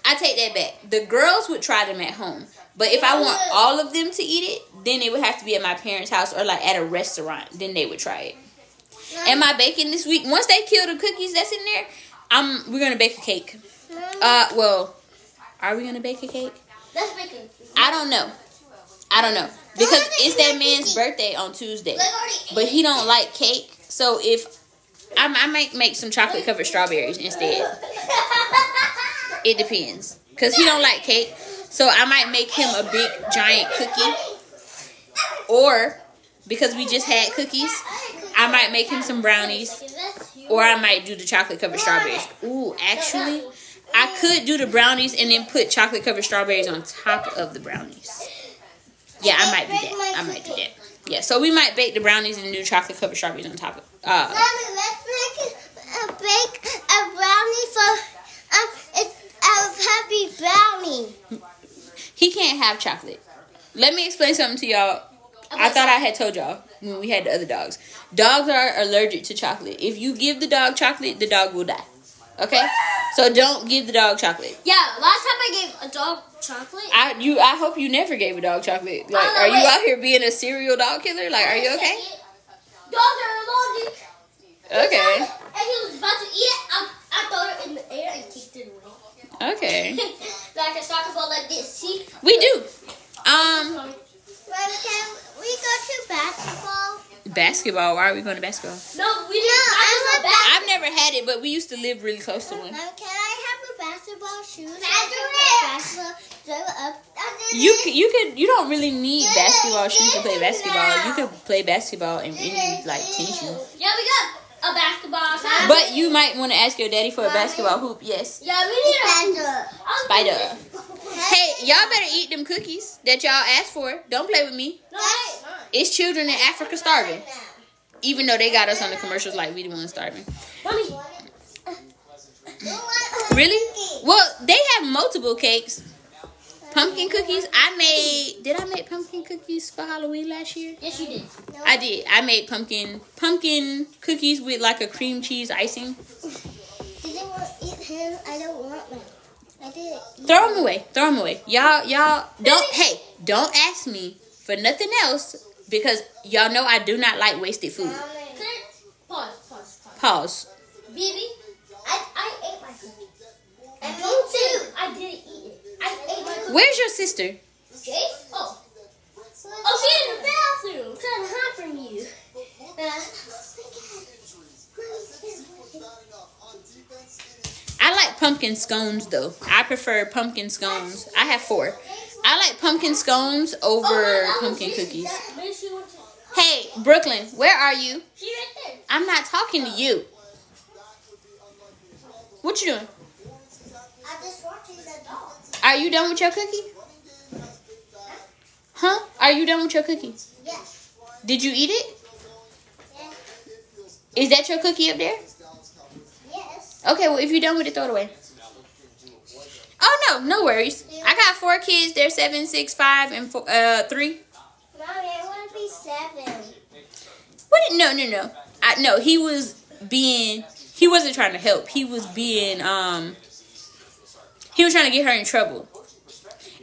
I take that back. The girls would try them at home, but if I want all of them to eat it, then it would have to be at my parents' house or like at a restaurant. Then they would try it. Am I baking this week? Once they kill the cookies that's in there, I'm we're gonna bake a cake. Uh, well, are we gonna bake a cake? Let's make it. I don't know. I don't know because it's that man's birthday on Tuesday, but he don't like cake. So if I, I might make some chocolate covered strawberries instead. It depends because he don't like cake. So I might make him a big giant cookie, or because we just had cookies, I might make him some brownies, or I might do the chocolate covered strawberries. Ooh, actually, I could do the brownies and then put chocolate covered strawberries on top of the brownies. Yeah, I might do that. I might do that. Yeah, so we might bake the brownies and do chocolate covered strawberries on top of. Uh, Mommy, let's make a, a bake a brownie for um it's a happy brownie. he can't have chocolate. Let me explain something to y'all. I thought I had told y'all when we had the other dogs. Dogs are allergic to chocolate. If you give the dog chocolate, the dog will die. Okay? So don't give the dog chocolate. Yeah, last time I gave a dog chocolate. I you I hope you never gave a dog chocolate. Like are you out here being a serial dog killer? Like are you okay? Dogs are allergic. Okay. And he was about to eat it. I, I threw it in the air and kicked it away. Okay. <laughs> like a soccer ball like this. See? We do. Um Mom, can we go to basketball? basketball. Why are we going to basketball? No, we didn't. No, I I was a back. I've never had it, but we used to live really close to one. Mom, can I have a basketball shoes? Basketball. Basketball. Up. You could, you could you don't really need basketball shoes to play basketball. You can play basketball in any like tennis shoes. Yeah, we got a basketball. So But you might want to ask your daddy for a basketball hoop. Yes. yeah, we need a Spider. Um, Spider. <laughs> Hey, y'all better eat them cookies that y'all asked for. Don't play with me. No. It's children in Africa starving. Even though they got us on the commercials like we the ones starving. Mommy. Really? Well, they have multiple cakes. Pumpkin cookies. I made. Did I make pumpkin cookies for Halloween last year? Yes, you did. I did. I made pumpkin pumpkin cookies with like a cream cheese icing. Did you want to eat him? I don't want them. I did. Throw them away. Throw them away. Y'all, y'all don't. Hey, don't ask me for nothing else because y'all know I do not like wasted food. Pause? Pause. Pause. Pause. Baby, I I ate my cookie. And me too. I didn't eat it. Where's your sister? Oh. Oh, she's in the bathroom. Trying to hide from you. Uh, I like pumpkin scones though. I prefer pumpkin scones. I have four. I like pumpkin scones over oh, pumpkin cookies. Hey, Brooklyn, where are you? Right I'm not talking to you. What you doing? Are you done with your cookie? Huh? Are you done with your cookie? Yes. Did you eat it? Yes. Is that your cookie up there? Yes. Okay, well, if you're done with it, throw it away. Oh, no, no worries. I got four kids. They're seven, six, five, and four, uh, three. Mommy, I want to be seven. What? No, no, no. I no. He was being. He wasn't trying to help. He was being. Um. He was trying to get her in trouble.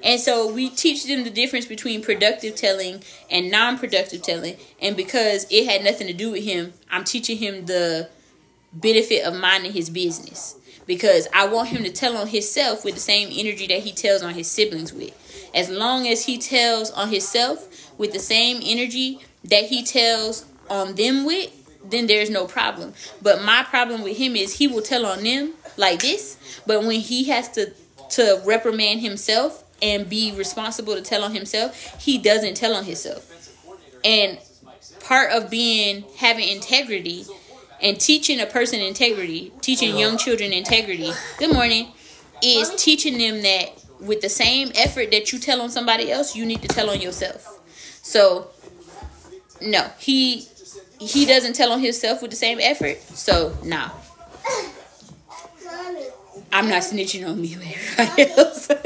And so we teach them the difference between productive telling and non-productive telling. And because it had nothing to do with him, I'm teaching him the benefit of minding his business. Because I want him to tell on himself with the same energy that he tells on his siblings with. As long as he tells on himself with the same energy that he tells on them with, then there's no problem. But my problem with him is he will tell on them like this, but when he has to to reprimand himself and be responsible to tell on himself, he doesn't tell on himself. And part of being having integrity and teaching a person integrity, teaching young children integrity. Good morning. Is teaching them that with the same effort that you tell on somebody else, you need to tell on yourself. So no, he he doesn't tell on himself with the same effort. So nah. I'm not snitching on me with everybody else. no,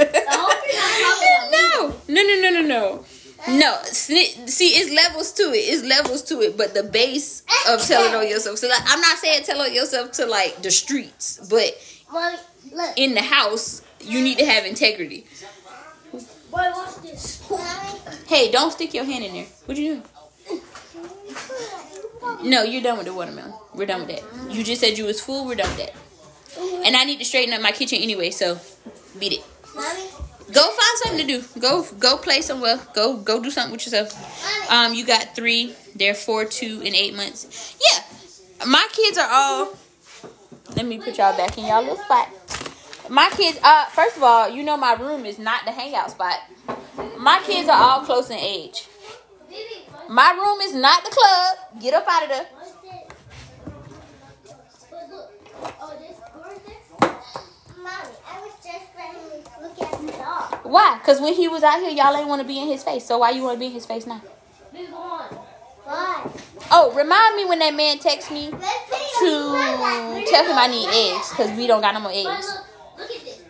no, no, no, no, no. No, see, it's levels to it. It's levels to it, but the base of telling on yourself. So, like, I'm not saying tell on yourself to like the streets, but in the house, you need to have integrity. Boy, watch this. Hey, don't stick your hand in there. What you doing? No, you're done with the watermelon. We're done with that. You just said you was full. We're done with that. And I need to straighten up my kitchen anyway, so beat it. Mommy. Go find something to do. Go go play somewhere. Go go do something with yourself. Um, you got three. They're four, two, and eight months. Yeah, my kids are all. Let me put y'all back in y'all little spot. My kids. Uh, first of all, you know my room is not the hangout spot. My kids are all close in age. My room is not the club. Get up out of there. Oh, this door? Mommy, I was just letting look at the dog. Why? Cause when he was out here, y'all ain't want to be in his face. So why you want to be in his face now? Why? Oh, remind me when that man texts me to tell him I need eggs because we don't got no more eggs. look, look at this.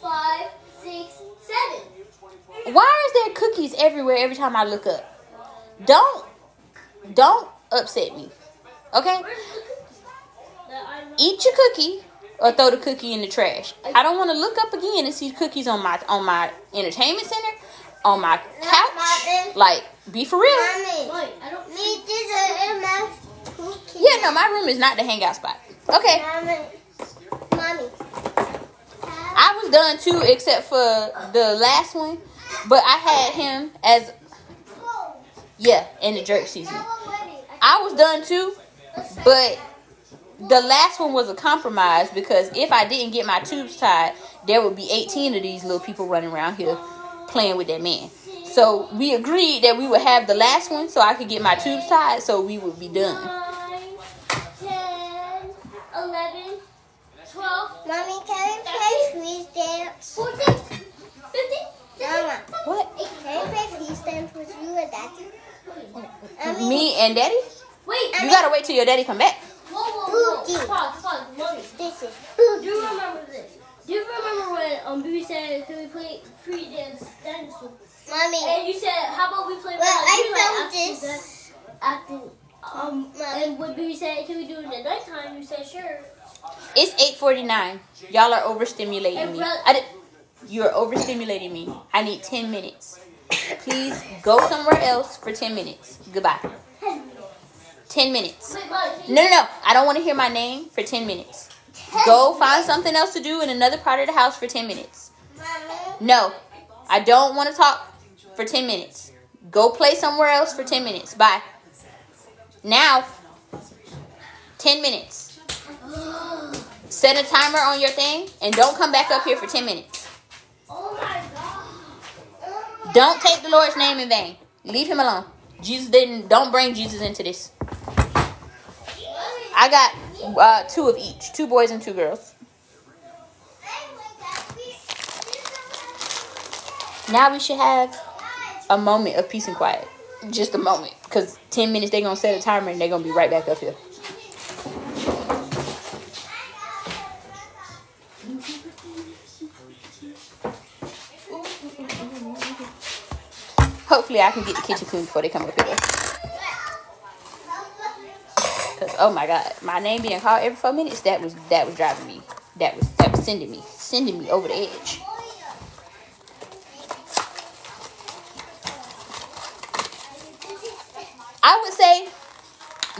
Five, six, seven. Why is there cookies everywhere every time I look up? Don't don't upset me. Okay? Where's the cookie? That I know. Eat your cookie or throw the cookie in the trash. I don't want to look up again and see cookies on my on my entertainment center, on my couch. Like, be for real. Mommy. I don't Me, this is my cookie. Yeah, no, my room is not the hangout spot. Okay. Mommy. Mommy. I was done too, except for the last one. But I had him as yeah, in the jerk season. I was done too, but the last one was a compromise because if I didn't get my tubes tied, there would be 18 of these little people running around here playing with that man. So we agreed that we would have the last one so I could get my tubes tied so we would be done. Nine, ten, eleven, twelve, Mommy, can we play freeze dance? fourteen, fifteen, Mama, What? can we play freeze dance with you and Daddy? I mean, Me and daddy? Wait, You gotta wait till your daddy come back. Whoa, whoa, whoa. Pause, pause, mommy. this is Do you remember this? Do you remember when um Bibi said can we play free dance dinosaur? Mommy, And you said how about we play well, like, I you like found acting this. the- acting um Mommy. and when Bibi said can we do it at the nighttime you said sure. It's 8:49. Y'all are overstimulating me. I did, you're overstimulating me. I need 10 minutes. Please go somewhere else for 10 minutes. Goodbye. 10 minutes. Wait, Mom, can you- No, no, no. I don't want to hear my name for 10 minutes. Go find something else to do in another part of the house for 10 minutes. No, I don't want to talk for 10 minutes. Go play somewhere else for 10 minutes. Bye. Now, 10 minutes. <gasps> Set a timer on your thing and don't come back up here for 10 minutes. Oh my god. Don't take the Lord's name in vain. Leave him alone. Jesus didn't, don't bring Jesus into this. I got uh, two of each two boys and two girls. Now we should have a moment of peace and quiet. Just a moment. Because 10 minutes, they're going to set a timer and they're going to be right back up here. Hopefully, I can get the kitchen clean before they come up here. Oh my god, my name being called every four minutes that was that was driving me. That was that was sending me sending me over the edge. I would say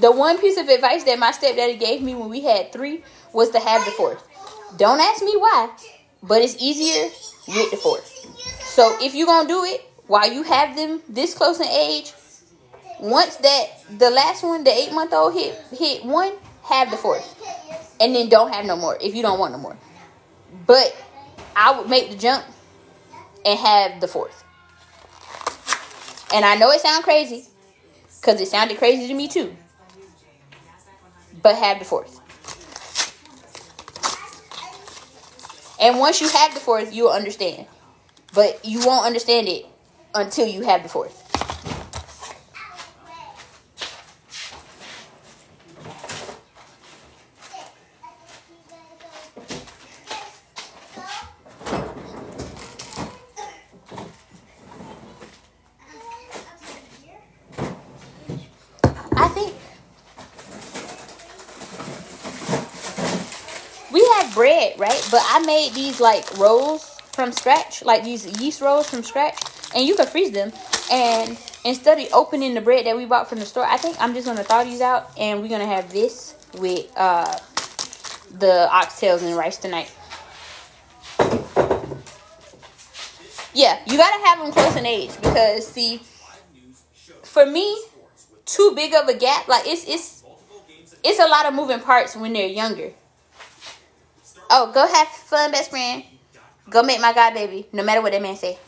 the one piece of advice that my stepdaddy gave me when we had three was to have the fourth. Don't ask me why, but it's easier with the fourth. So if you're gonna do it while you have them this close in age, once that the last one, the eight month old hit hit one, have the fourth. And then don't have no more if you don't want no more. But I would make the jump and have the fourth. And I know it sounds crazy, because it sounded crazy to me too. But have the fourth. And once you have the fourth, you'll understand. But you won't understand it until you have the fourth. I think we have bread, right? But I made these like rolls from scratch, like these yeast rolls from scratch, and you can freeze them. And instead of opening the bread that we bought from the store, I think I'm just gonna thaw these out, and we're gonna have this with uh the oxtails and rice tonight. Yeah, you gotta have them close in age because see, for me, too big of a gap. Like it's it's it's a lot of moving parts when they're younger. Oh, go have fun, best friend. Go make my god baby, no matter what that man say.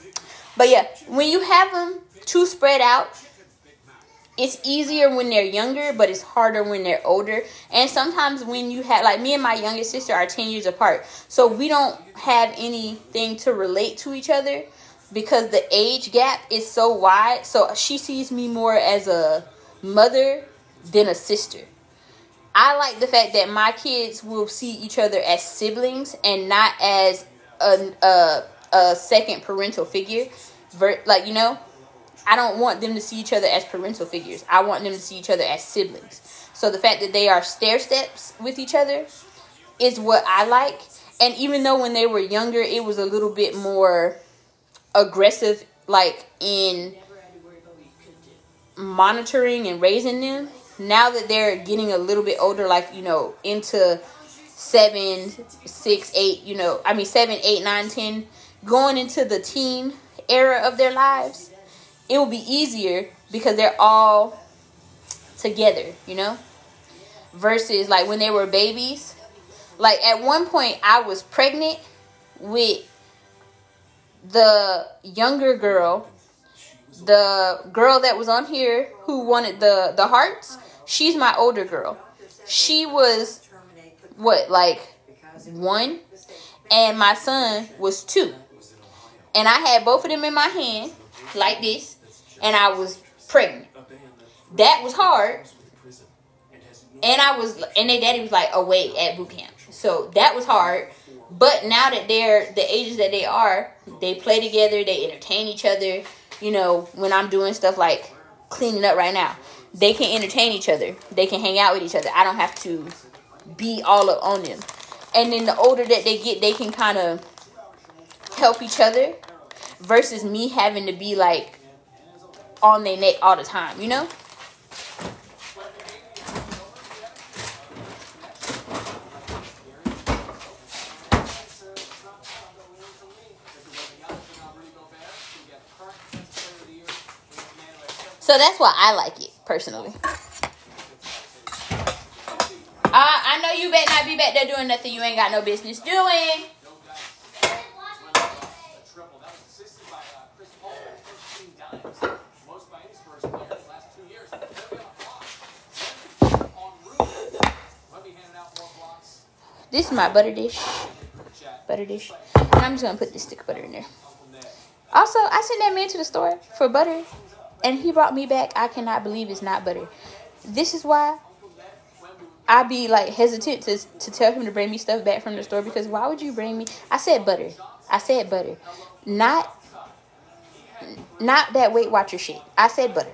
But yeah, when you have them too spread out, it's easier when they're younger, but it's harder when they're older. And sometimes when you have, like me and my youngest sister are 10 years apart. So we don't have anything to relate to each other because the age gap is so wide. So she sees me more as a mother than a sister. I like the fact that my kids will see each other as siblings and not as a, a, a second parental figure. Ver, like, you know, I don't want them to see each other as parental figures. I want them to see each other as siblings. So the fact that they are stair steps with each other is what I like. And even though when they were younger, it was a little bit more aggressive, like in monitoring and raising them. Now that they're getting a little bit older, like, you know, into seven, six, eight, you know, I mean, seven, eight, nine, ten, going into the teen era of their lives, it will be easier because they're all together, you know? Versus like when they were babies. Like at one point, I was pregnant with the younger girl, the girl that was on here who wanted the the hearts. She's my older girl. She was what like one, and my son was two, and I had both of them in my hand like this, and I was pregnant. That was hard. And I was, and their daddy was like away at boot camp. So that was hard. But now that they're the ages that they are, they play together, they entertain each other. You know, when I'm doing stuff like cleaning up right now, they can entertain each other. They can hang out with each other. I don't have to be all up on them. And then the older that they get, they can kind of help each other versus me having to be like on their neck all the time, you know? So that's why I like it personally. I I know you better not be back there doing nothing you ain't got no business doing. triple. That was assisted by uh, Chris Paul, 13 dimes. Most by any Spurs player in the last two years. Then we have a block. On route. Wemby handed out more blocks. This is my butter dish. Butter dish. And I'm just gonna put this stick of butter in there. Also, I sent that man to the store for butter, and he brought me back. I cannot believe it's not butter. This is why I be like hesitant to to tell him to bring me stuff back from the store because why would you bring me? I said butter. I said butter, not not that Weight Watcher shit. I said butter.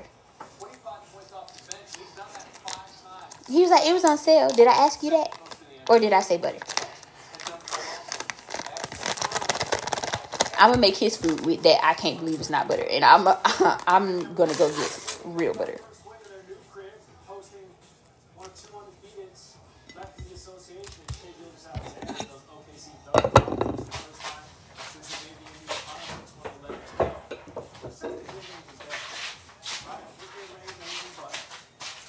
He was like, it was on sale. Did I ask you that, or did I say butter? I'm gonna make his food with that. I can't believe it's not butter, and I'm <laughs> I'm gonna go get real butter. Way to their new crib, hosting one two undefeateds left in the association. Shai Gilgeous Alexander, those OKC Thunder. First time since the baby in the finals in 2011 12. So the good news is that, right, we did raise anything but.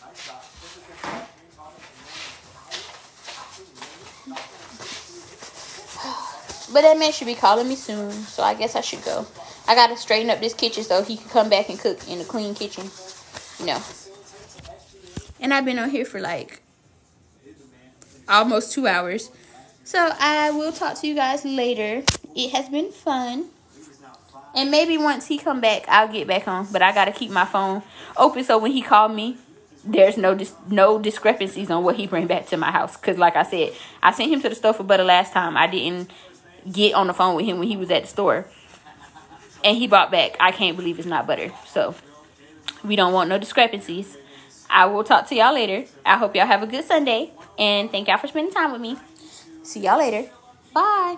Nice shot. This is good shot. Green Thomas and Norman Powell. But that man should be calling me soon, so I guess I should go. I gotta straighten up this kitchen so he can come back and cook in a clean kitchen. You know. And I've been on here for like almost two hours. So I will talk to you guys later. It has been fun. And maybe once he come back, I'll get back on. But I gotta keep my phone open so when he called me, there's no dis- no discrepancies on what he bring back to my house. Cause like I said, I sent him to the store for butter last time. I didn't get on the phone with him when he was at the store. And he brought back, I can't believe it's not butter. So we don't want no discrepancies. I will talk to y'all later. I hope y'all have a good Sunday. And thank y'all for spending time with me. See y'all later. Bye.